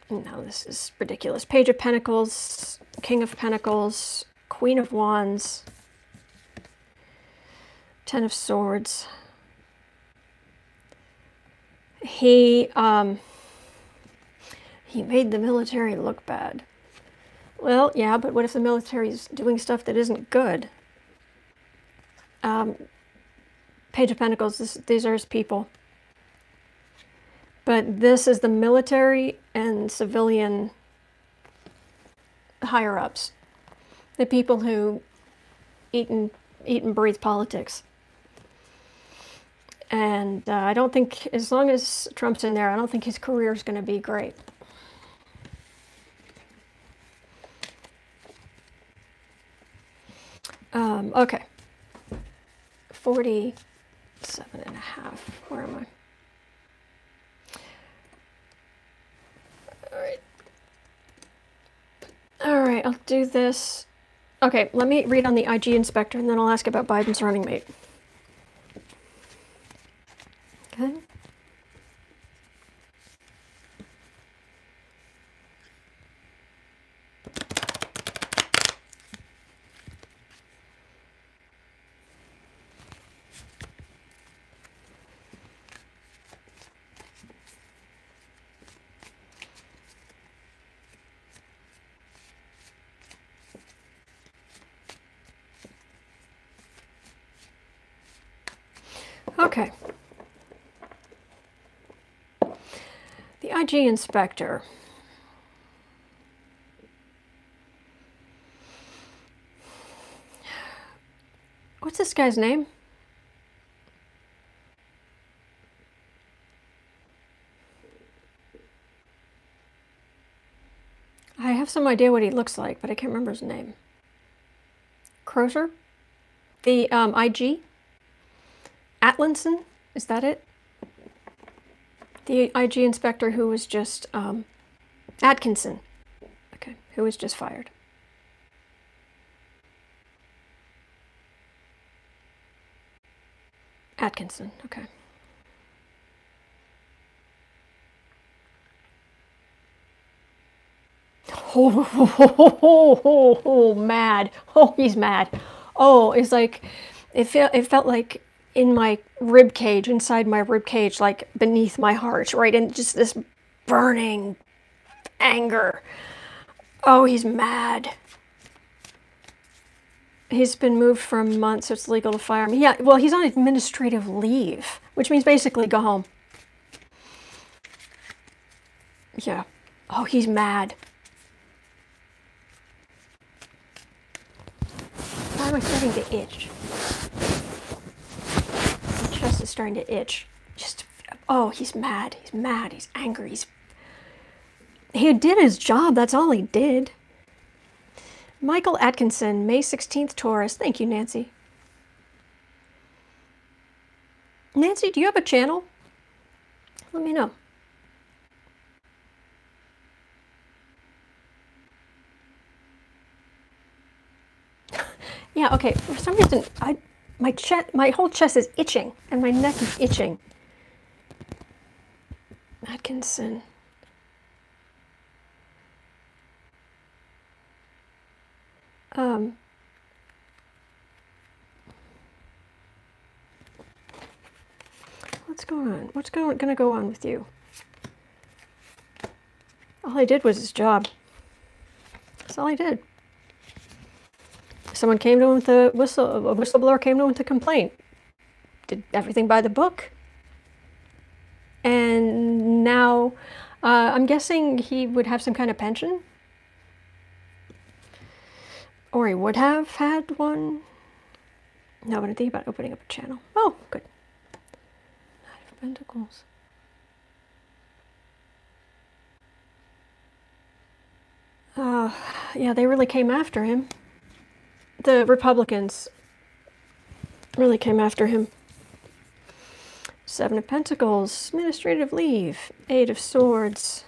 No, this is ridiculous. Page of Pentacles, King of Pentacles, Queen of Wands, Ten of Swords he um, he made the military look bad. Well, yeah, but what if the military is doing stuff that isn't good? Um, Page of Pentacles, this, these are his people. But this is the military and civilian higher ups, the people who eat and, eat and breathe politics. And uh, I don't think, as long as Trump's in there, I don't think his career is going to be great. Um, okay. 47 and a half. Where am I? All right. All right, I'll do this. Okay, let me read on the IG inspector and then I'll ask about Biden's running mate. Okay. Okay. IG inspector. What's this guy's name? I have some idea what he looks like, but I can't remember his name. Crozier? The um, IG? Atlinson? Is that it? The IG inspector who was just, um, Atkinson, okay, who was just fired. Atkinson, okay. Oh, oh, oh, oh, mad. *laughs* Oh, he's mad. Oh, it's like, it felt, it felt like in my rib cage, inside my rib cage, like beneath my heart, right? And just this burning anger. Oh, he's mad. He's been moved for a month, so it's legal to fire him. Yeah, well, he's on administrative leave, which means basically go home. Yeah. Oh, he's mad. Why am I starting to itch? Chest is starting to itch. Just, oh, he's mad. He's mad. He's angry. He's. He did his job. That's all he did. Michael Atkinson, May 16th, Taurus. Thank you, Nancy. Nancy, do you have a channel? Let me know. *laughs* yeah, okay. For some reason, I my chest, my whole chest is itching, and my neck is itching. Atkinson. Um, what's going on? What's going going to go on with you? All I did was his job. That's all I did. Someone came to him with a whistle. A whistleblower came to him with a complaint. Did everything by the book. And now, uh, I'm guessing he would have some kind of pension or he would have had one. No, but I think about opening up a channel. Oh, good. Knight of Pentacles. Uh, yeah, they really came after him. The Republicans really came after him. Seven of Pentacles, administrative leave, Eight of Swords,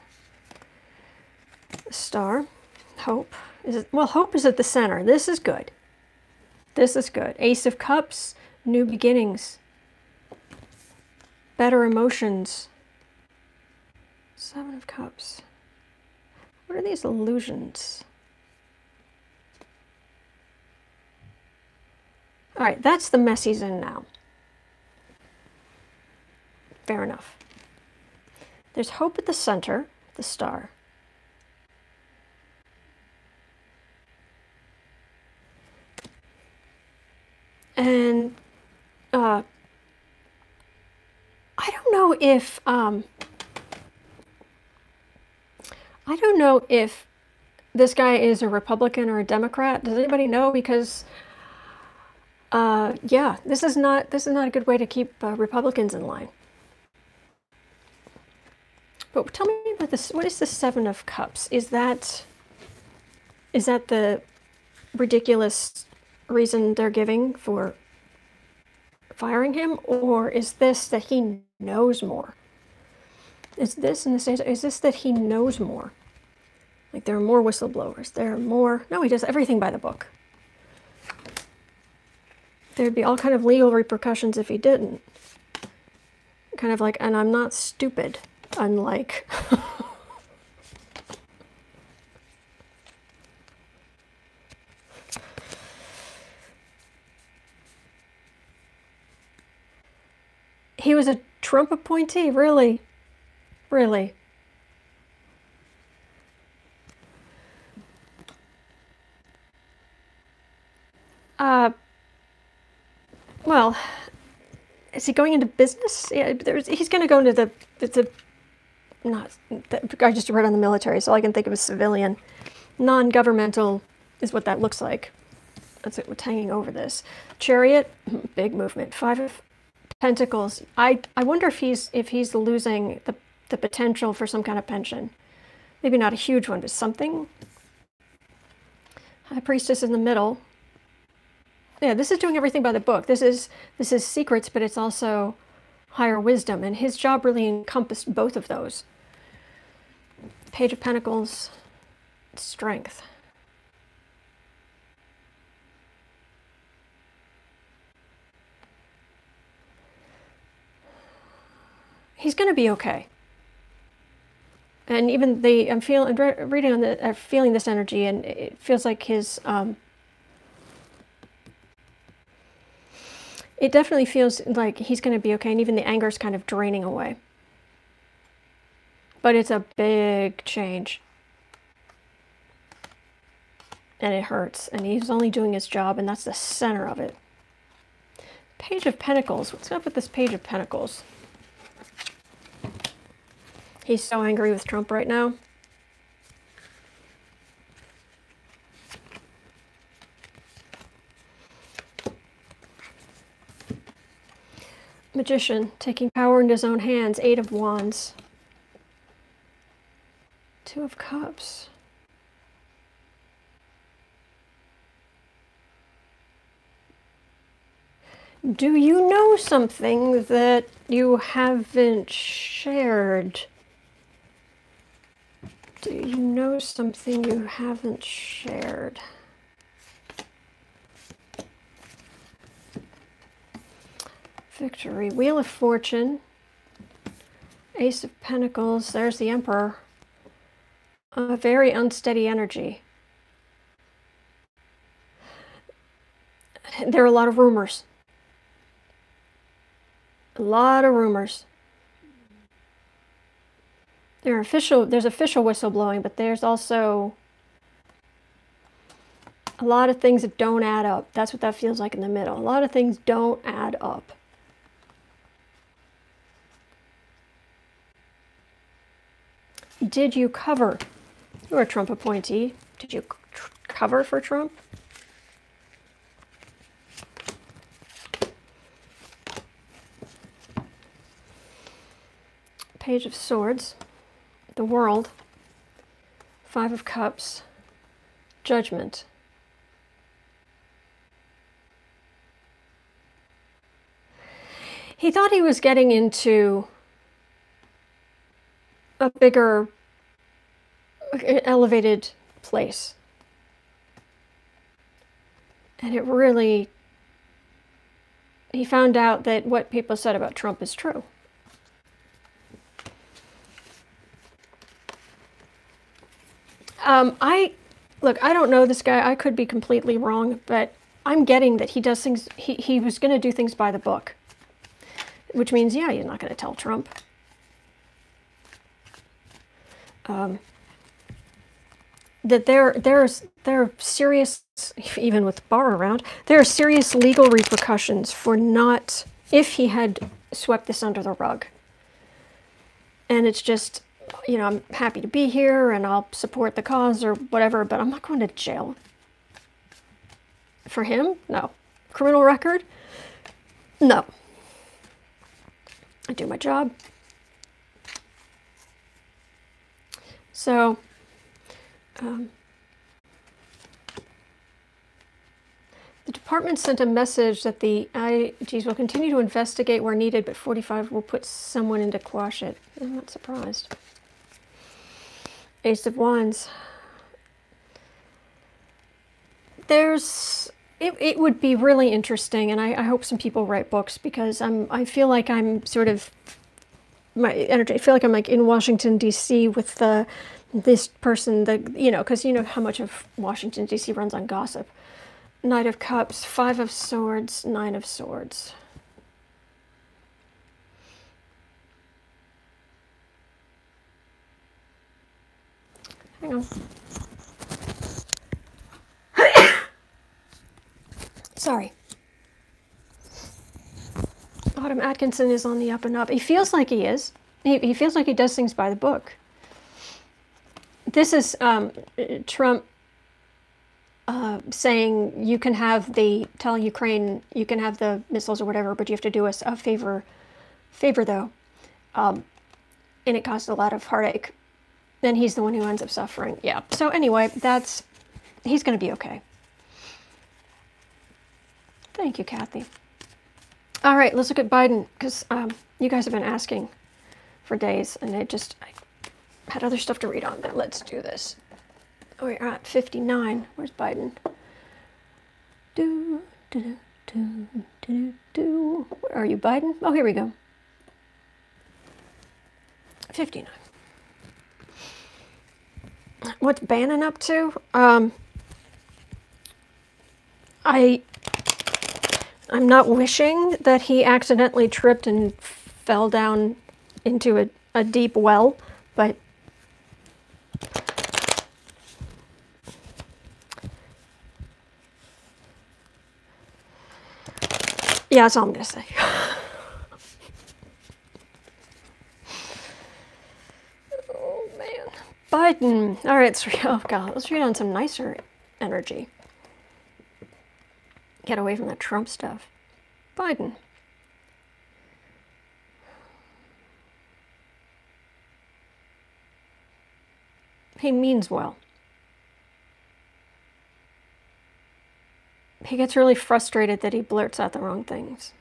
Star, Hope, is it, well, hope is at the center. This is good. This is good. Ace of Cups, new beginnings. Better emotions. Seven of Cups. What are these illusions? All right, that's the mess he's in now. Fair enough. There's hope at the center, the star. and uh, I don't know if um, I don't know if this guy is a Republican or a Democrat. Does anybody know? Because uh, yeah, this is not this is not a good way to keep uh, Republicans in line. But tell me about this. What is the Seven of Cups? Is that is that the ridiculous reason they're giving for firing him, or is this that he knows more? Is this in the state? Is this that he knows more? Like there are more whistleblowers. There are more. No, he does everything by the book. There'd be all kind of legal repercussions if he didn't. Kind of like, and I'm not stupid, unlike. *laughs* He was a Trump appointee, really? Really? Uh, well, is he going into business? Yeah, there's he's going to go into the, the, not, the, I just read on the military, so all I can think of is civilian. Non-governmental is what that looks like. That's what's hanging over this. Chariot, *laughs* big movement. Five of Pentacles. I, I wonder if he's if he's losing the, the potential for some kind of pension. Maybe not a huge one, but something. High Priestess in the middle. Yeah, this is doing everything by the book. This is this is secrets, but it's also higher wisdom, and his job really encompassed both of those. Page of Pentacles, strength. he's going to be okay. And even the I'm feeling reading on the uh, feeling this energy, and it feels like his. Um, it definitely feels like he's going to be okay, and even the anger is kind of draining away. But it's a big change. And it hurts, and he's only doing his job, and that's the center of it. Page of Pentacles. What's up with this Page of Pentacles? He's so angry with Trump right now. Magician, taking power into his own hands. Eight of Wands. Two of Cups. Do you know something that you haven't shared? Do you know something you haven't shared? Victory. Wheel of Fortune. Ace of Pentacles. There's the Emperor. A very unsteady energy. There are a lot of rumors. A lot of rumors. There are official, there's official whistleblowing, but there's also a lot of things that don't add up. That's what that feels like in the middle. A lot of things don't add up. Did you cover? You're a Trump appointee. Did you cover for Trump? Page of Swords, the World, Five of Cups, Judgment. He thought he was getting into a bigger, elevated place. And it really, he found out that what people said about Trump is true. Um, I look. I don't know this guy. I could be completely wrong, but I'm getting that he does things. He he was going to do things by the book, which means yeah, you're not going to tell Trump. Um, that there there's there are serious even with Barr around there are serious legal repercussions for not if he had swept this under the rug and it's just you know, I'm happy to be here and I'll support the cause or whatever, but I'm not going to jail. For him? No. Criminal record? No. I do my job. So, um, the department sent a message that the IGs will continue to investigate where needed, but 45 will put someone in to quash it. I'm not surprised. Ace of Wands. There's it, it would be really interesting and I, I hope some people write books because I'm I feel like I'm sort of my energy I feel like I'm like in Washington DC with the this person the you know because you know how much of Washington DC runs on gossip. Knight of Cups, Five of Swords, Nine of Swords. Hang on. *coughs* Sorry. Autumn Atkinson is on the up and up. He feels like he is. He, he feels like he does things by the book. This is um, Trump uh, saying you can have the, telling Ukraine you can have the missiles or whatever, but you have to do us a favor, favor though. Um, and it caused a lot of heartache then he's the one who ends up suffering. Yeah. So anyway, that's, he's going to be okay. Thank you, Kathy. All right, let's look at Biden because um, you guys have been asking for days and it just, I had other stuff to read on, but let's do this. Oh, we're at 59. Where's Biden? Do, do, do, do, do. Where are you, Biden? Oh, here we go. 59 what's Bannon up to? Um, I, I'm not wishing that he accidentally tripped and fell down into a, a deep well, but yeah, that's all I'm going to say. *laughs* oh, man. Biden. Mm, all right, read, oh God, let's read on some nicer energy get away from that Trump stuff. Biden. He means well. He gets really frustrated that he blurts out the wrong things.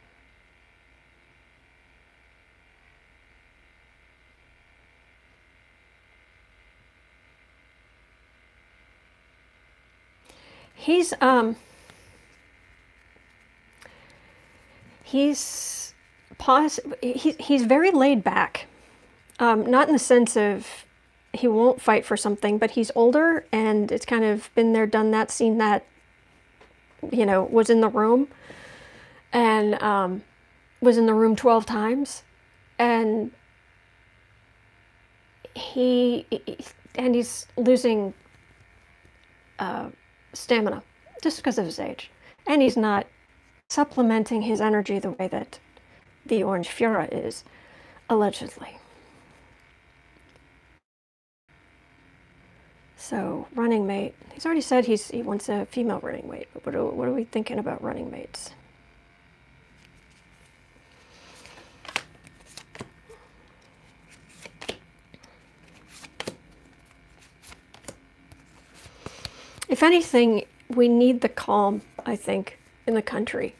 He's, um, he's he, he's very laid back. Um, not in the sense of he won't fight for something, but he's older and it's kind of been there, done that, seen that, you know, was in the room and um, was in the room 12 times. And he, and he's losing uh, stamina just because of his age. And he's not supplementing his energy the way that the Orange Führer is, allegedly. So, running mate. He's already said he's, he wants a female running mate. But what are, what are we thinking about running mates? If anything, we need the calm, I think, in the country.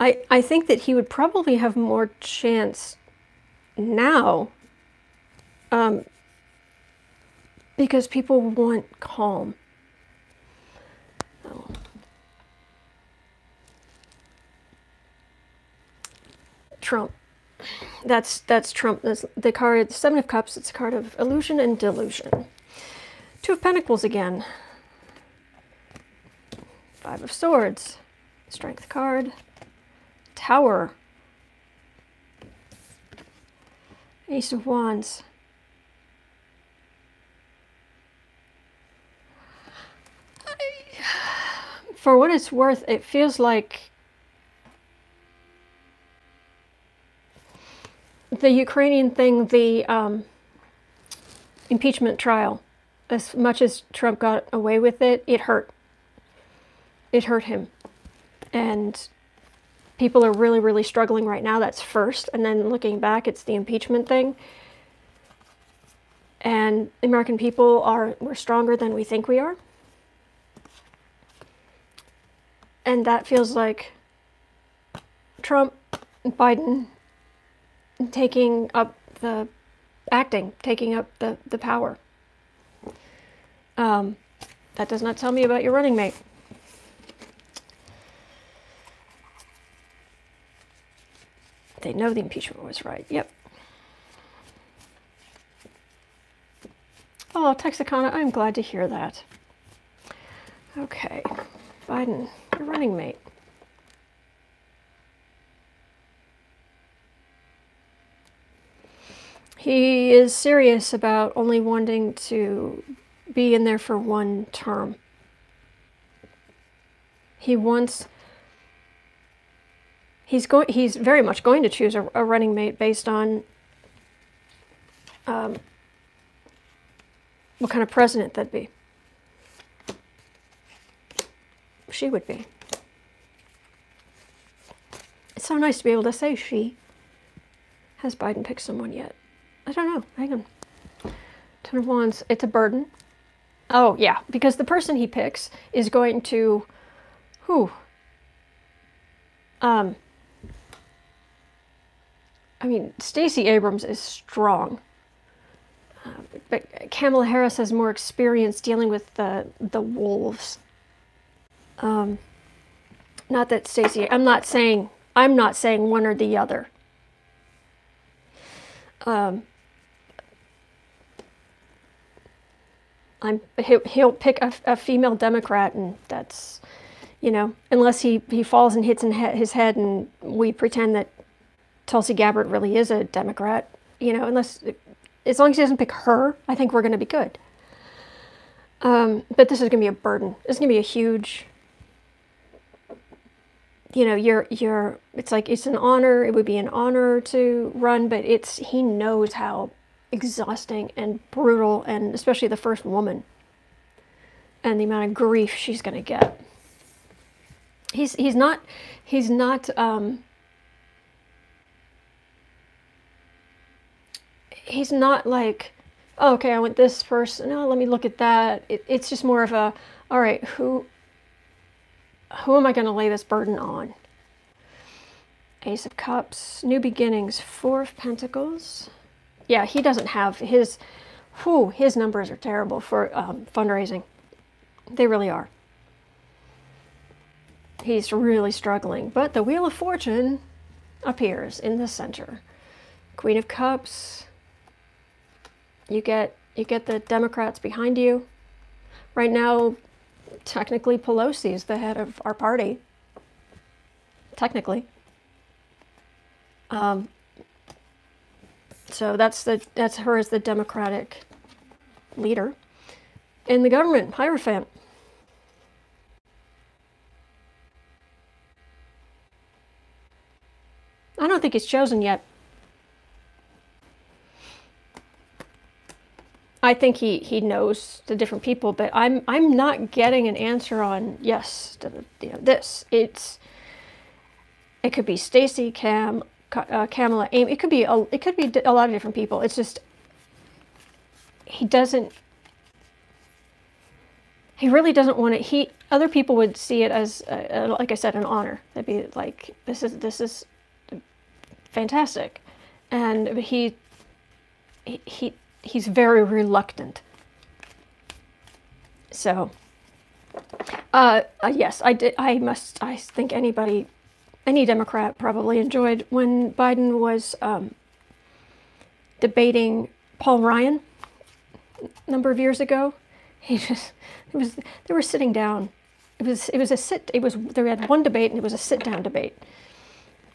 I, I think that he would probably have more chance now um, because people want calm. Oh. Trump that's that's Trump. That's the card, the Seven of Cups. It's a card of illusion and delusion. Two of Pentacles again. Five of Swords. Strength card. Tower. Ace of Wands. For what it's worth, it feels like the Ukrainian thing, the um, impeachment trial, as much as Trump got away with it, it hurt. It hurt him. And people are really, really struggling right now. That's first. And then looking back, it's the impeachment thing. And the American people are we're stronger than we think we are. And that feels like Trump, Biden, taking up the acting, taking up the, the power. Um, that does not tell me about your running mate. They know the impeachment was right. Yep. Oh, Texicana, I'm glad to hear that. Okay. Biden, your running mate. He is serious about only wanting to be in there for one term. He wants he's going he's very much going to choose a, a running mate based on um, what kind of president that'd be. She would be. It's so nice to be able to say she. Has Biden picked someone yet? I don't know. Hang on. Ten of Wands. It's a burden. Oh, yeah. Because the person he picks is going to... Who? Um... I mean, Stacey Abrams is strong. Uh, but Kamala Harris has more experience dealing with the, the wolves. Um, not that Stacey... I'm not saying... I'm not saying one or the other. Um, I'm he'll, he'll pick a, a, female Democrat, and that's you know unless he he falls and hits in he, his head, and we pretend that Tulsi Gabbard really is a Democrat. You know, unless as long as he doesn't pick her, I think we're going to be good. Um, but this is going to be a burden. This is going to be a huge. You know, you're you're. It's like it's an honor. It would be an honor to run, but it's he knows how exhausting and brutal, and especially the first woman, and the amount of grief she's going to get. He's he's not he's not um, he's not like, oh, okay, I want this person. Oh, let me look at that. It, it's just more of a, all right, who, who am I going to lay this burden on? Ace of Cups, New Beginnings, Four of Pentacles. Yeah, he doesn't have his, whew, his numbers are terrible for um, fundraising. They really are. He's really struggling. But the Wheel of Fortune appears in the center. Queen of Cups. You get you get the Democrats behind you. Right now, technically Pelosi is the head of our party. Technically. Um, so that's the that's her as the Democratic leader. In the government, Hierophant. I don't think he's chosen yet. I think he, he knows the different people, but I'm I'm not getting an answer on yes, this. It's it could be Stacey, Cam, uh, Kamala, Amy. It could be a, it could be a lot of different people. It's just he doesn't. He really doesn't want it. He other people would see it as, uh, like I said, an honor. They'd be like, this is this is fantastic, and he he he's very reluctant. So, uh, uh, yes, I did. I must. I think anybody, any Democrat, probably enjoyed when Biden was um, debating Paul Ryan a number of years ago. *laughs* He just it was they were sitting down. It was it was a sit. It was they had one debate and it was a sit down debate,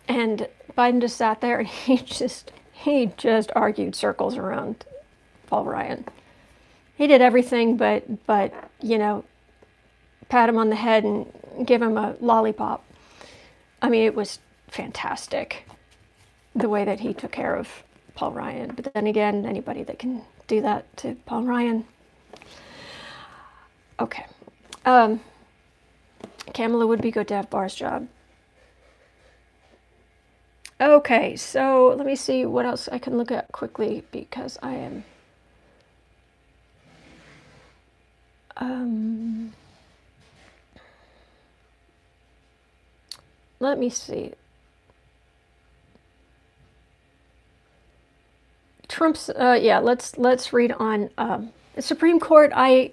and Biden just sat there and *laughs* he just he just argued circles around Paul Ryan. He did everything but, but you know, pat him on the head and give him a lollipop. I mean, it was fantastic the way that he took care of Paul Ryan. But then again, anybody that can do that to Paul Ryan. Okay. Um, Kamala would be good to have Barr's job. Okay, so let me see what else I can look at quickly because I am Um, let me see. Trump's, uh, yeah, let's let's read on um, Supreme Court. I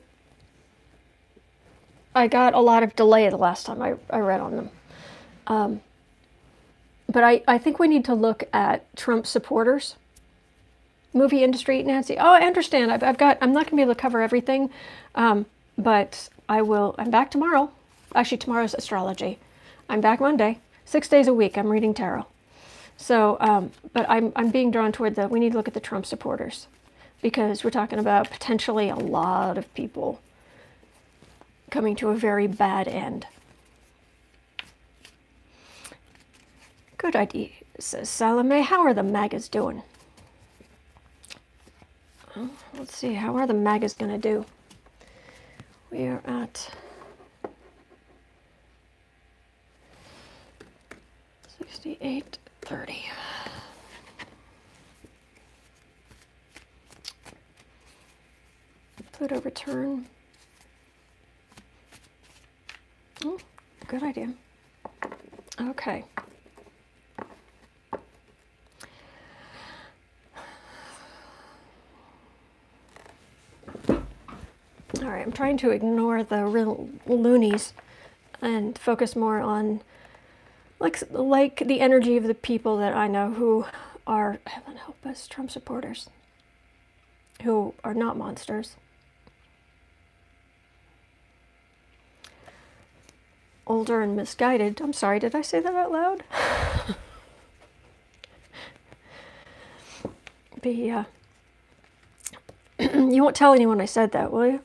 I got a lot of delay the last time I, I read on them. Um, but I, I think we need to look at Trump supporters movie industry, Nancy. Oh, I understand. I've, I've got. I'm not going to be able to cover everything, um, but I will. I'm back tomorrow. Actually, tomorrow's astrology. I'm back Monday. Six days a week. I'm reading tarot. So, um, but I'm I'm being drawn toward the. We need to look at the Trump supporters, because we're talking about potentially a lot of people coming to a very bad end. Good idea, says Salome. How are the MAGAs doing? Well, let's see, how are the MAGAs going to do? We are at 68.30. Pluto return. Oh, hmm, good idea. Okay. Right, I'm trying to ignore the real loonies and focus more on like like the energy of the people that I know who are heaven help us Trump supporters who are not monsters. Older and misguided. I'm sorry, did I say that out loud? *laughs* Be uh, *clears throat* you won't tell anyone I said that, will you?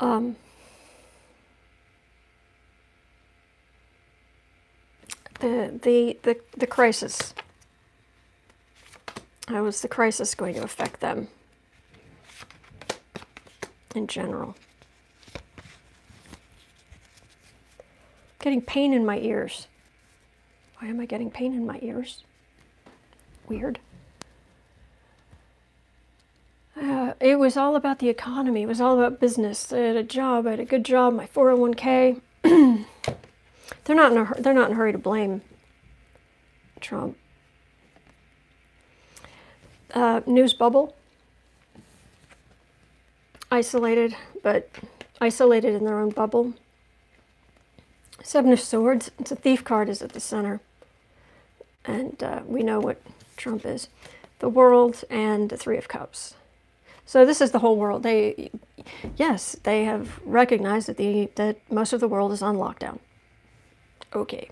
Um, the, the, the, the crisis. How is the crisis going to affect them in general? Getting pain in my ears. Why am I getting pain in my ears? Weird. Uh, it was all about the economy. It was all about business. I had a job. I had a good job. My 401k. *clears throat* they're not in a they're not in a hurry to blame Trump. Uh, news bubble. Isolated, but isolated in their own bubble. Seven of Swords. It's a thief card is at the center, and uh, we know what Trump is. The World and the Three of Cups. So this is the whole world. They, yes, they have recognized that the that most of the world is on lockdown. Okay.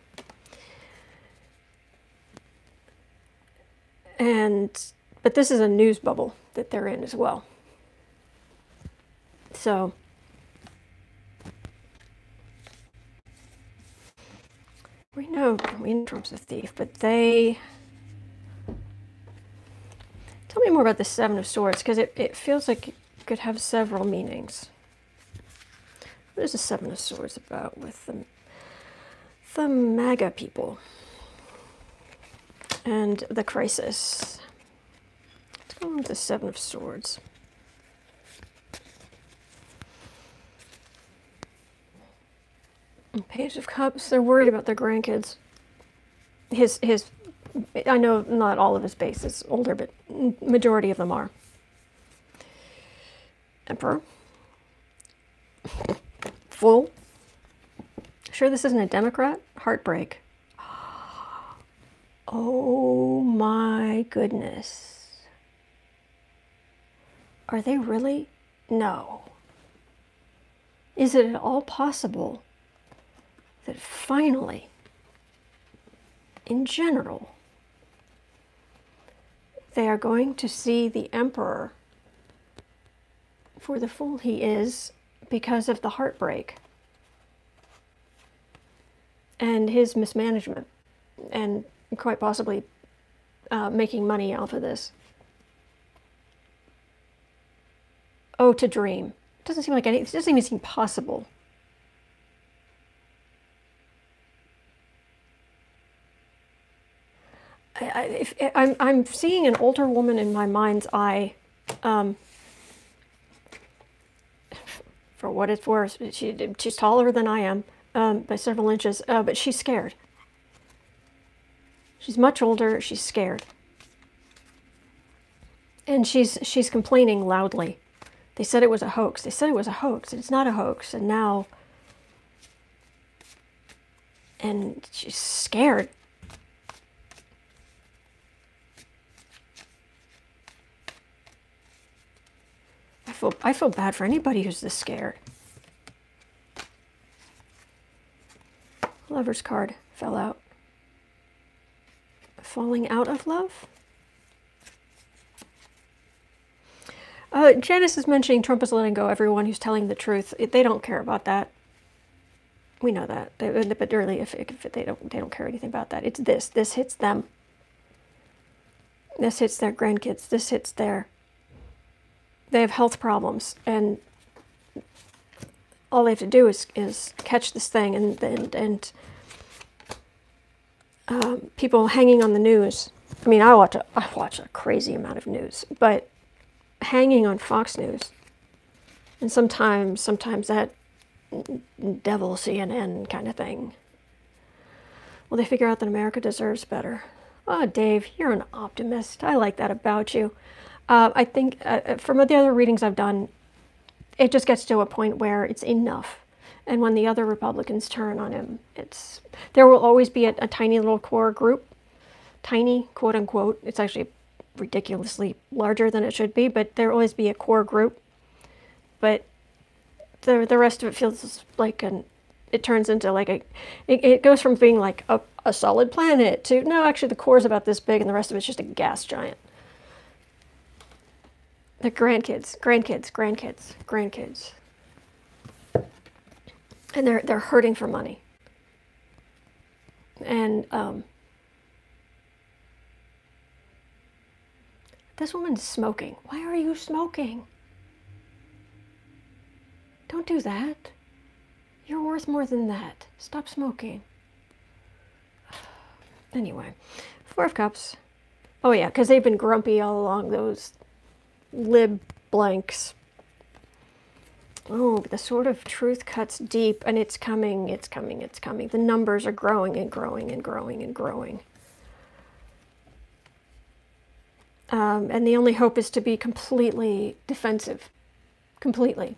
And but this is a news bubble that they're in as well. So we know we know Trump's a thief, but they Tell me more about the Seven of Swords, because it, it feels like it could have several meanings. What is the Seven of Swords about with the, the MAGA people and the crisis? Let's go on with the Seven of Swords. Page of Cups, they're worried about their grandkids. His his I know not all of his base is older, but majority of them are. Emperor. Fool. Sure this isn't a Democrat? Heartbreak. *gasps* Oh my goodness. Are they really? No. Is it at all possible that finally, in general, they are going to see the emperor for the fool he is because of the heartbreak and his mismanagement and quite possibly uh, making money off of this. Oh, to dream. It doesn't seem like any, it doesn't even seem possible. I, if, I'm, I'm seeing an older woman in my mind's eye. Um, for what it's worth, she, she's taller than I am um, by several inches, uh, but she's scared. She's much older. She's scared, and she's she's complaining loudly. They said it was a hoax. They said it was a hoax. It's not a hoax, and now, and she's scared. Feel I feel bad for anybody who's this scared. Lover's card fell out. Falling out of love? Uh, Janice is mentioning Trump is letting go everyone who's telling the truth. They don't care about that. We know that. They, but really, if, if they don't, they don't care anything about that. It's this. This hits them. This hits their grandkids. This hits their they have health problems and all they have to do is, is catch this thing and and, and um, people hanging on the news. I mean, I watch a, I watch a crazy amount of news, but hanging on Fox News, and sometimes sometimes that devil CNN kind of thing. Well, they figure out that America deserves better. Oh, Dave, you're an optimist. I like that about you. Uh, I think uh, uh, from the other readings I've done, it just gets to a point where it's enough. And when the other Republicans turn on him, it's there will always be a, a tiny little core group, tiny quote unquote. It's actually ridiculously larger than it should be, but there will always be a core group. But the the rest of it feels like an it turns into like a it, it goes from being like a, a solid planet to no actually the core is about this big and the rest of it's just a gas giant the grandkids, grandkids, grandkids, grandkids. And they're they're hurting for money. And um, this woman's smoking. Why are you smoking? Don't do that. You're worth more than that. Stop smoking. *sighs* Anyway, Four of Cups. Oh yeah, because they've been grumpy all along. Those lib blanks. Oh, the sword of truth cuts deep, and it's coming, it's coming, it's coming. The numbers are growing and growing and growing and growing. Um, and the only hope is to be completely defensive. Completely.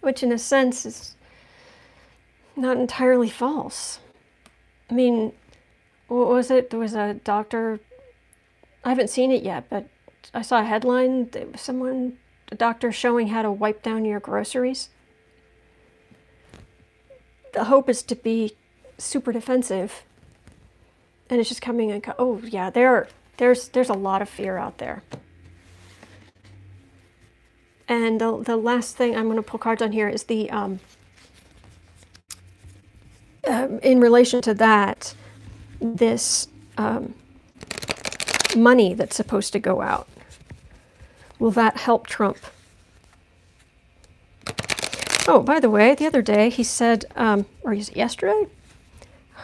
Which, in a sense, is not entirely false. I mean, what was it? There was a doctor, I haven't seen it yet, but I saw a headline. Someone, a doctor showing how to wipe down your groceries. The hope is to be super defensive. And it's just coming and, oh, yeah, there there's there's a lot of fear out there. And the, the last thing I'm going to pull cards on here is the, um, um, in relation to that, this um, money that's supposed to go out. Will that help Trump? Oh, by the way, the other day he said, um, or is it yesterday?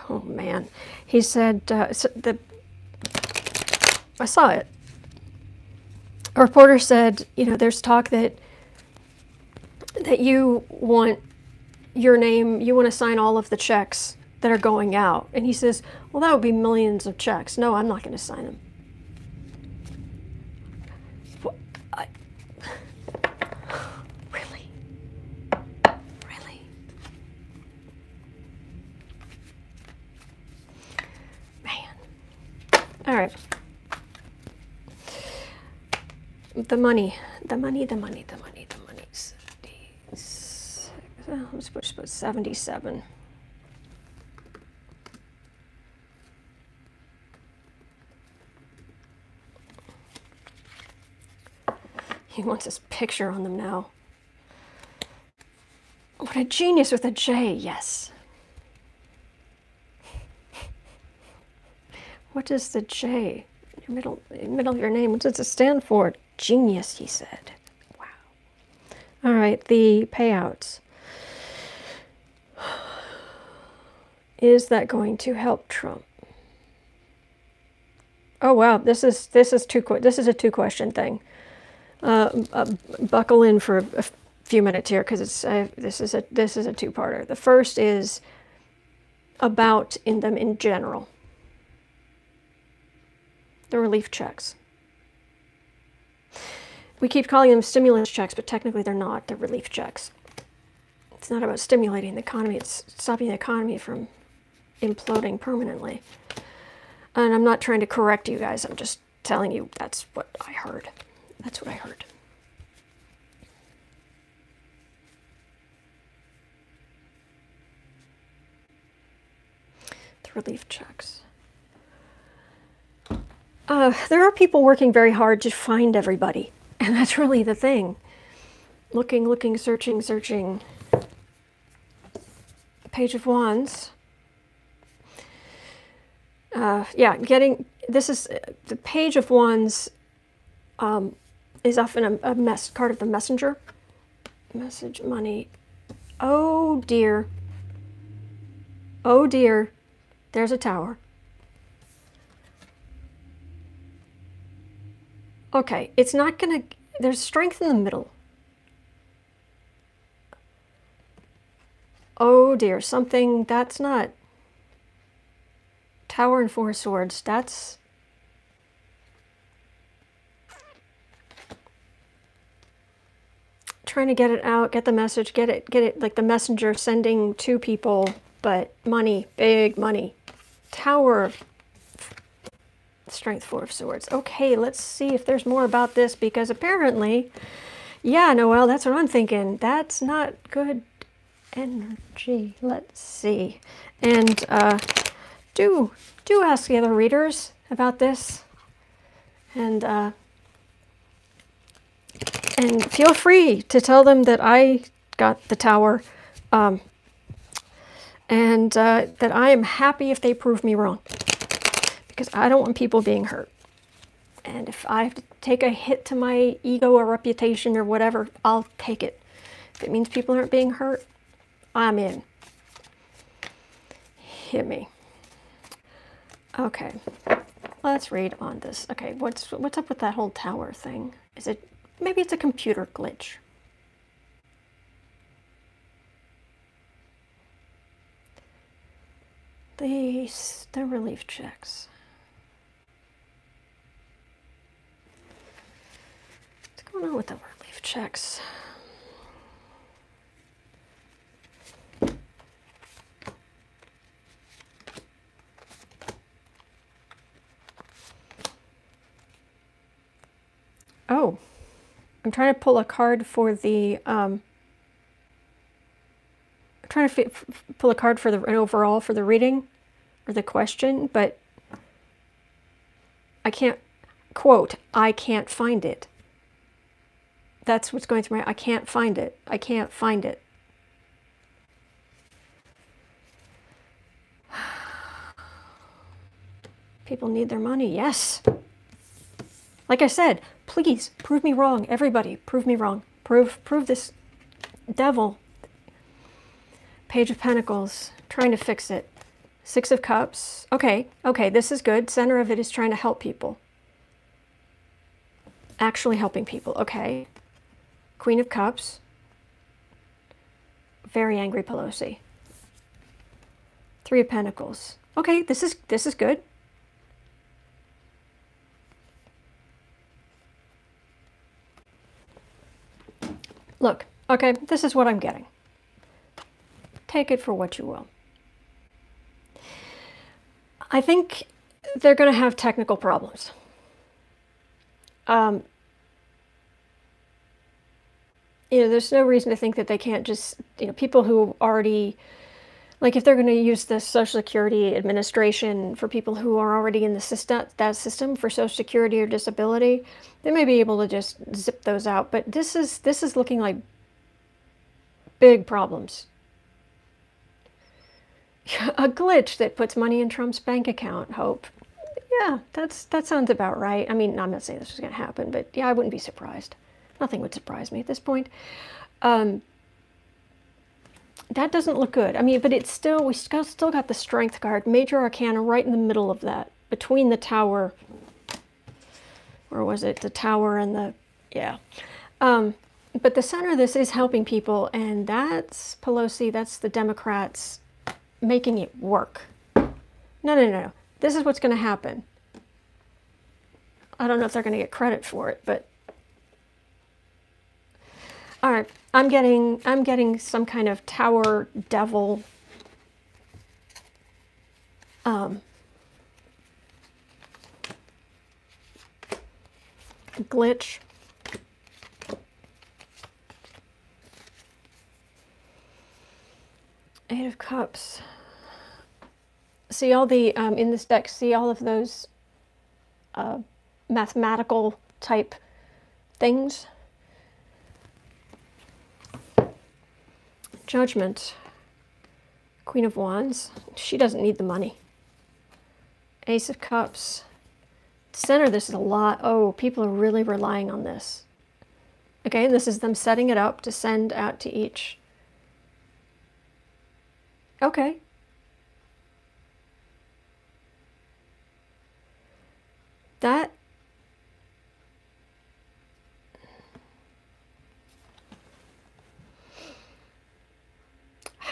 Oh man, he said uh, the I saw it. A reporter said, you know, there's talk that that you want your name, you want to sign all of the checks that are going out. And he says, well, that would be millions of checks. No, I'm not going to sign them. All right the money, the money, the money, the money, the money. 76, I'm supposed to put 77. He wants his picture on them now. What a genius with a J, yes. What is the J? Your middle, middle of your name, what does it stand for? Genius, he said. Wow. All right, the payouts. *sighs* Is that going to help Trump? Oh wow, this is this is two this is a two question thing. Uh, uh, buckle in for a few minutes here because it's uh, this is a this is a two parter. The first is about in them in general. The relief checks. We keep calling them stimulus checks, but technically they're not. They're relief checks. It's not about stimulating the economy, it's stopping the economy from imploding permanently. And I'm not trying to correct you guys, I'm just telling you that's what I heard. That's what I heard. The relief checks. Uh, there are people working very hard to find everybody. And that's really the thing. Looking, looking, searching, searching. Page of Wands. Uh, yeah, getting this is the Page of Wands um, is often a, a mess card of the messenger. Message money. Oh dear. Oh dear. There's a tower. Okay, it's not to, there's strength in the middle. Oh dear, something that's not Tower and Four Swords. That's trying to get it out, get the message, get it, get it like the messenger sending to people, but money, big money. Tower Strength Four of Swords. Okay, let's see if there's more about this because apparently, yeah, Noel, that's what I'm thinking. That's not good energy. Let's see. And uh, do, do ask the other readers about this. And, uh, and feel free to tell them that I got the tower um, and uh, that I am happy if they prove me wrong because I don't want people being hurt. And if I have to take a hit to my ego or reputation or whatever, I'll take it. If it means people aren't being hurt, I'm in. Hit me. Okay, let's read on this. Okay, what's what's up with that whole tower thing? Is it maybe it's a computer glitch. These, the relief checks. What's going on with the relief checks? Oh, I'm trying to pull a card for the, um, I'm trying to pull a card for the an overall for the reading or the question, but I can't, quote, I can't find it. That's what's going through my, I can't find it. I can't find it. *sighs* People need their money, yes. Like I said, please prove me wrong. Everybody, prove me wrong. Prove, prove this devil. Page of Pentacles, trying to fix it. Six of Cups. Okay, okay, this is good. Center of it is trying to help people. Actually helping people. Okay. Queen of Cups. Very angry Pelosi. Three of Pentacles. Okay, this is this is good. Look, okay, this is what I'm getting. Take it for what you will. I think they're going to have technical problems. Um, you know, there's no reason to think that they can't just, you know, people who already, like if they're going to use the Social Security Administration for people who are already in the system, that system for Social Security or disability, they may be able to just zip those out. But this is this is looking like big problems. *laughs* A glitch that puts money in Trump's bank account. Hope. Yeah, that's that sounds about right. I mean, I'm not saying this is going to happen, but yeah, I wouldn't be surprised. Nothing would surprise me at this point. Um, that doesn't look good. I mean, but it's still, we still, still got the Strength card, Major Arcana right in the middle of that, between the Tower, or was it the Tower and the, yeah. Um, but the center of this is helping people, and that's Pelosi, that's the Democrats making it work. No, no, no. This is what's going to happen. I don't know if they're going to get credit for it, but all right, I'm getting I'm getting some kind of tower devil um, glitch. Eight of Cups. See all the, um, in this deck, see all of those uh, mathematical type things? Judgment. Queen of Wands. She doesn't need the money. Ace of Cups. Center this is a lot. Oh, people are really relying on this. Okay, and this is them setting it up to send out to each. Okay. That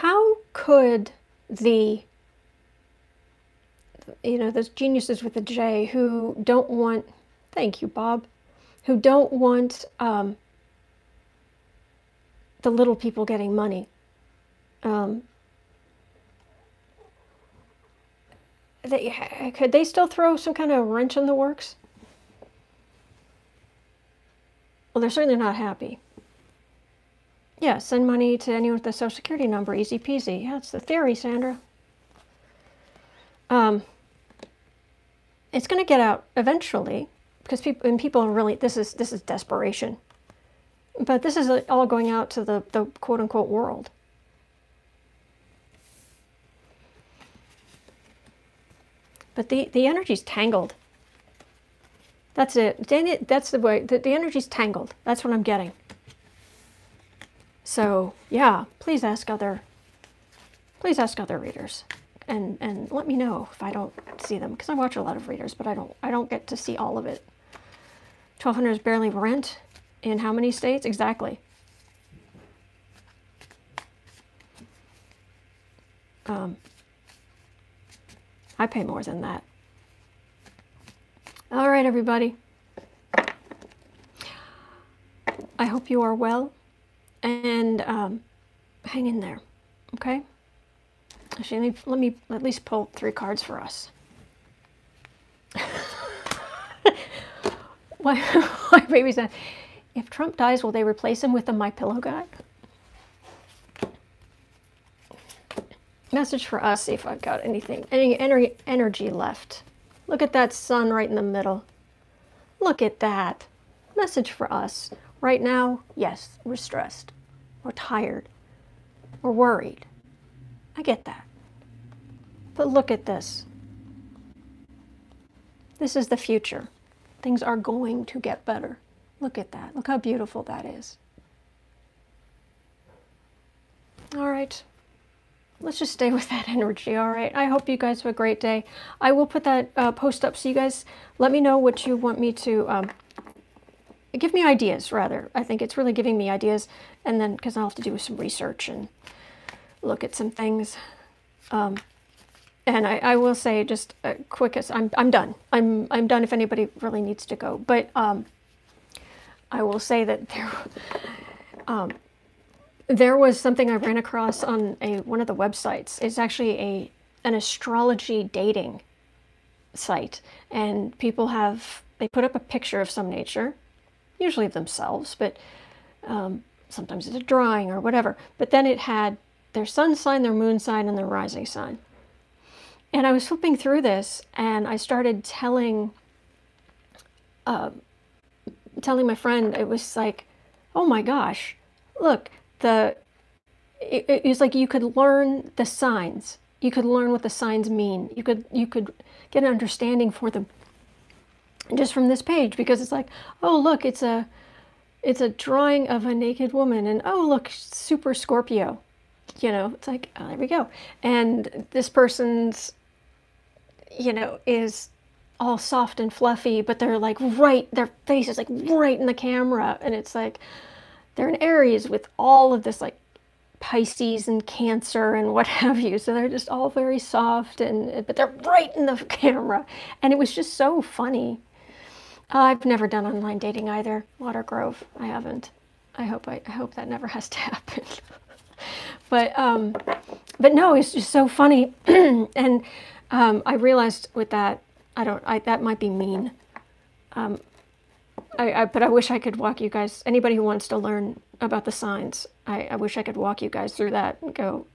how could the you know those geniuses with the J who don't want thank you Bob who don't want um, the little people getting money um, they, could they still throw some kind of wrench in the works? Well they're certainly not happy yeah, send money to anyone with a social security number, easy peasy. Yeah, it's the theory, Sandra. Um, it's going to get out eventually because people and people are really this is this is desperation. But this is all going out to the the quote unquote world. But the the energy's tangled. That's it. That's the way. The, the energy's tangled. That's what I'm getting. So yeah, please ask other, please ask other readers, and and let me know if I don't see them because I watch a lot of readers, but I don't I don't get to see all of it. 1200 is barely rent. In how many states? Exactly. Um, I pay more than that. All right, everybody. I hope you are well and um, hang in there, okay? Actually, let me, let me at least pull three cards for us. *laughs* why, *laughs* why baby said, if Trump dies, will they replace him with a My Pillow guy? Message for us, see if I've got anything, any energy left. Look at that sun right in the middle. Look at that. Message for us. Right now, yes, we're stressed. We're tired. We're worried. I get that. But look at this. This is the future. Things are going to get better. Look at that. Look how beautiful that is. All right. Let's just stay with *laughs* that energy, all right? I hope you guys have a great day. I will put that uh, post up so you guys let me know what you want me to um, give me ideas, rather. I think it's really giving me ideas, and then because I'll have to do some research and look at some things. Um, and I, I, will say just uh, quickest, I'm, I'm done. I'm, I'm done if anybody really needs to go. But um, I will say that there, um, there was something I ran across on a one of the websites. It's actually a an astrology dating site, and people have they put up a picture of some nature, usually of themselves, but um, sometimes it's a drawing or whatever. But then it had their sun sign, their moon sign, and their rising sign. And I was flipping through this, and I started telling, uh, telling my friend, it was like, oh my gosh, look, the it, it was like you could learn the signs. You could learn what the signs mean. You could you could get an understanding for them just from this page because it's like, oh look, it's a it's a drawing of a naked woman and oh look, super Scorpio. You know, it's like, oh, there we go. And this person's you know, is all soft and fluffy, but they're like right, their face is like right in the camera. And it's like, they're in Aries with all of this like Pisces and Cancer and what *laughs* have you. So they're just all very soft and but they're right in the *laughs* camera. And it was just so funny. I've never done online dating either. Watergrove, I haven't. I hope I, I hope that never has to *laughs* happen. but um, but no, it's just so funny. *clears throat* and um, I realized with that, I don't. I that might be mean. Um, I, I, but I wish I could walk you guys, anybody who wants to learn about the signs, I, I wish I could walk you guys through that and go,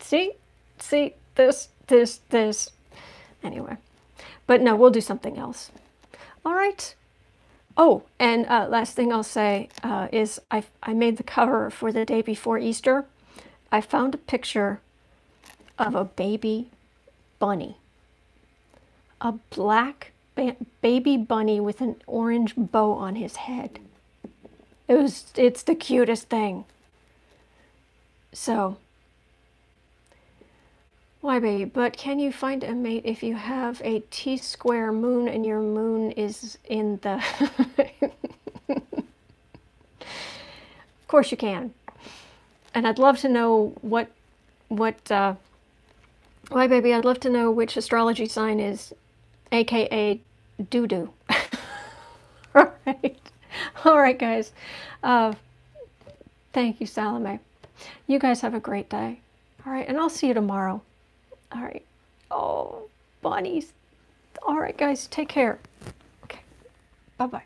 see, see, this, this, this. Anyway, but no, we'll do something else. All right. Oh, and uh, last thing I'll say uh, is I, I made the cover for the day before Easter. I found a picture of a baby bunny. A black ba baby bunny with an orange bow on his head. It was, it's the cutest thing. So, why baby, but can you find a mate if you have a T-square moon and your moon is in the... *laughs* of course you can. And I'd love to know what, what, uh, why baby, I'd love to know which astrology sign is aka doo doo. *laughs* All right. All right, guys. Uh, thank you, Salome. You guys have a great day. All right, and I'll see you tomorrow. All right. Oh, bunnies. All right, guys, take care. Okay. Bye bye.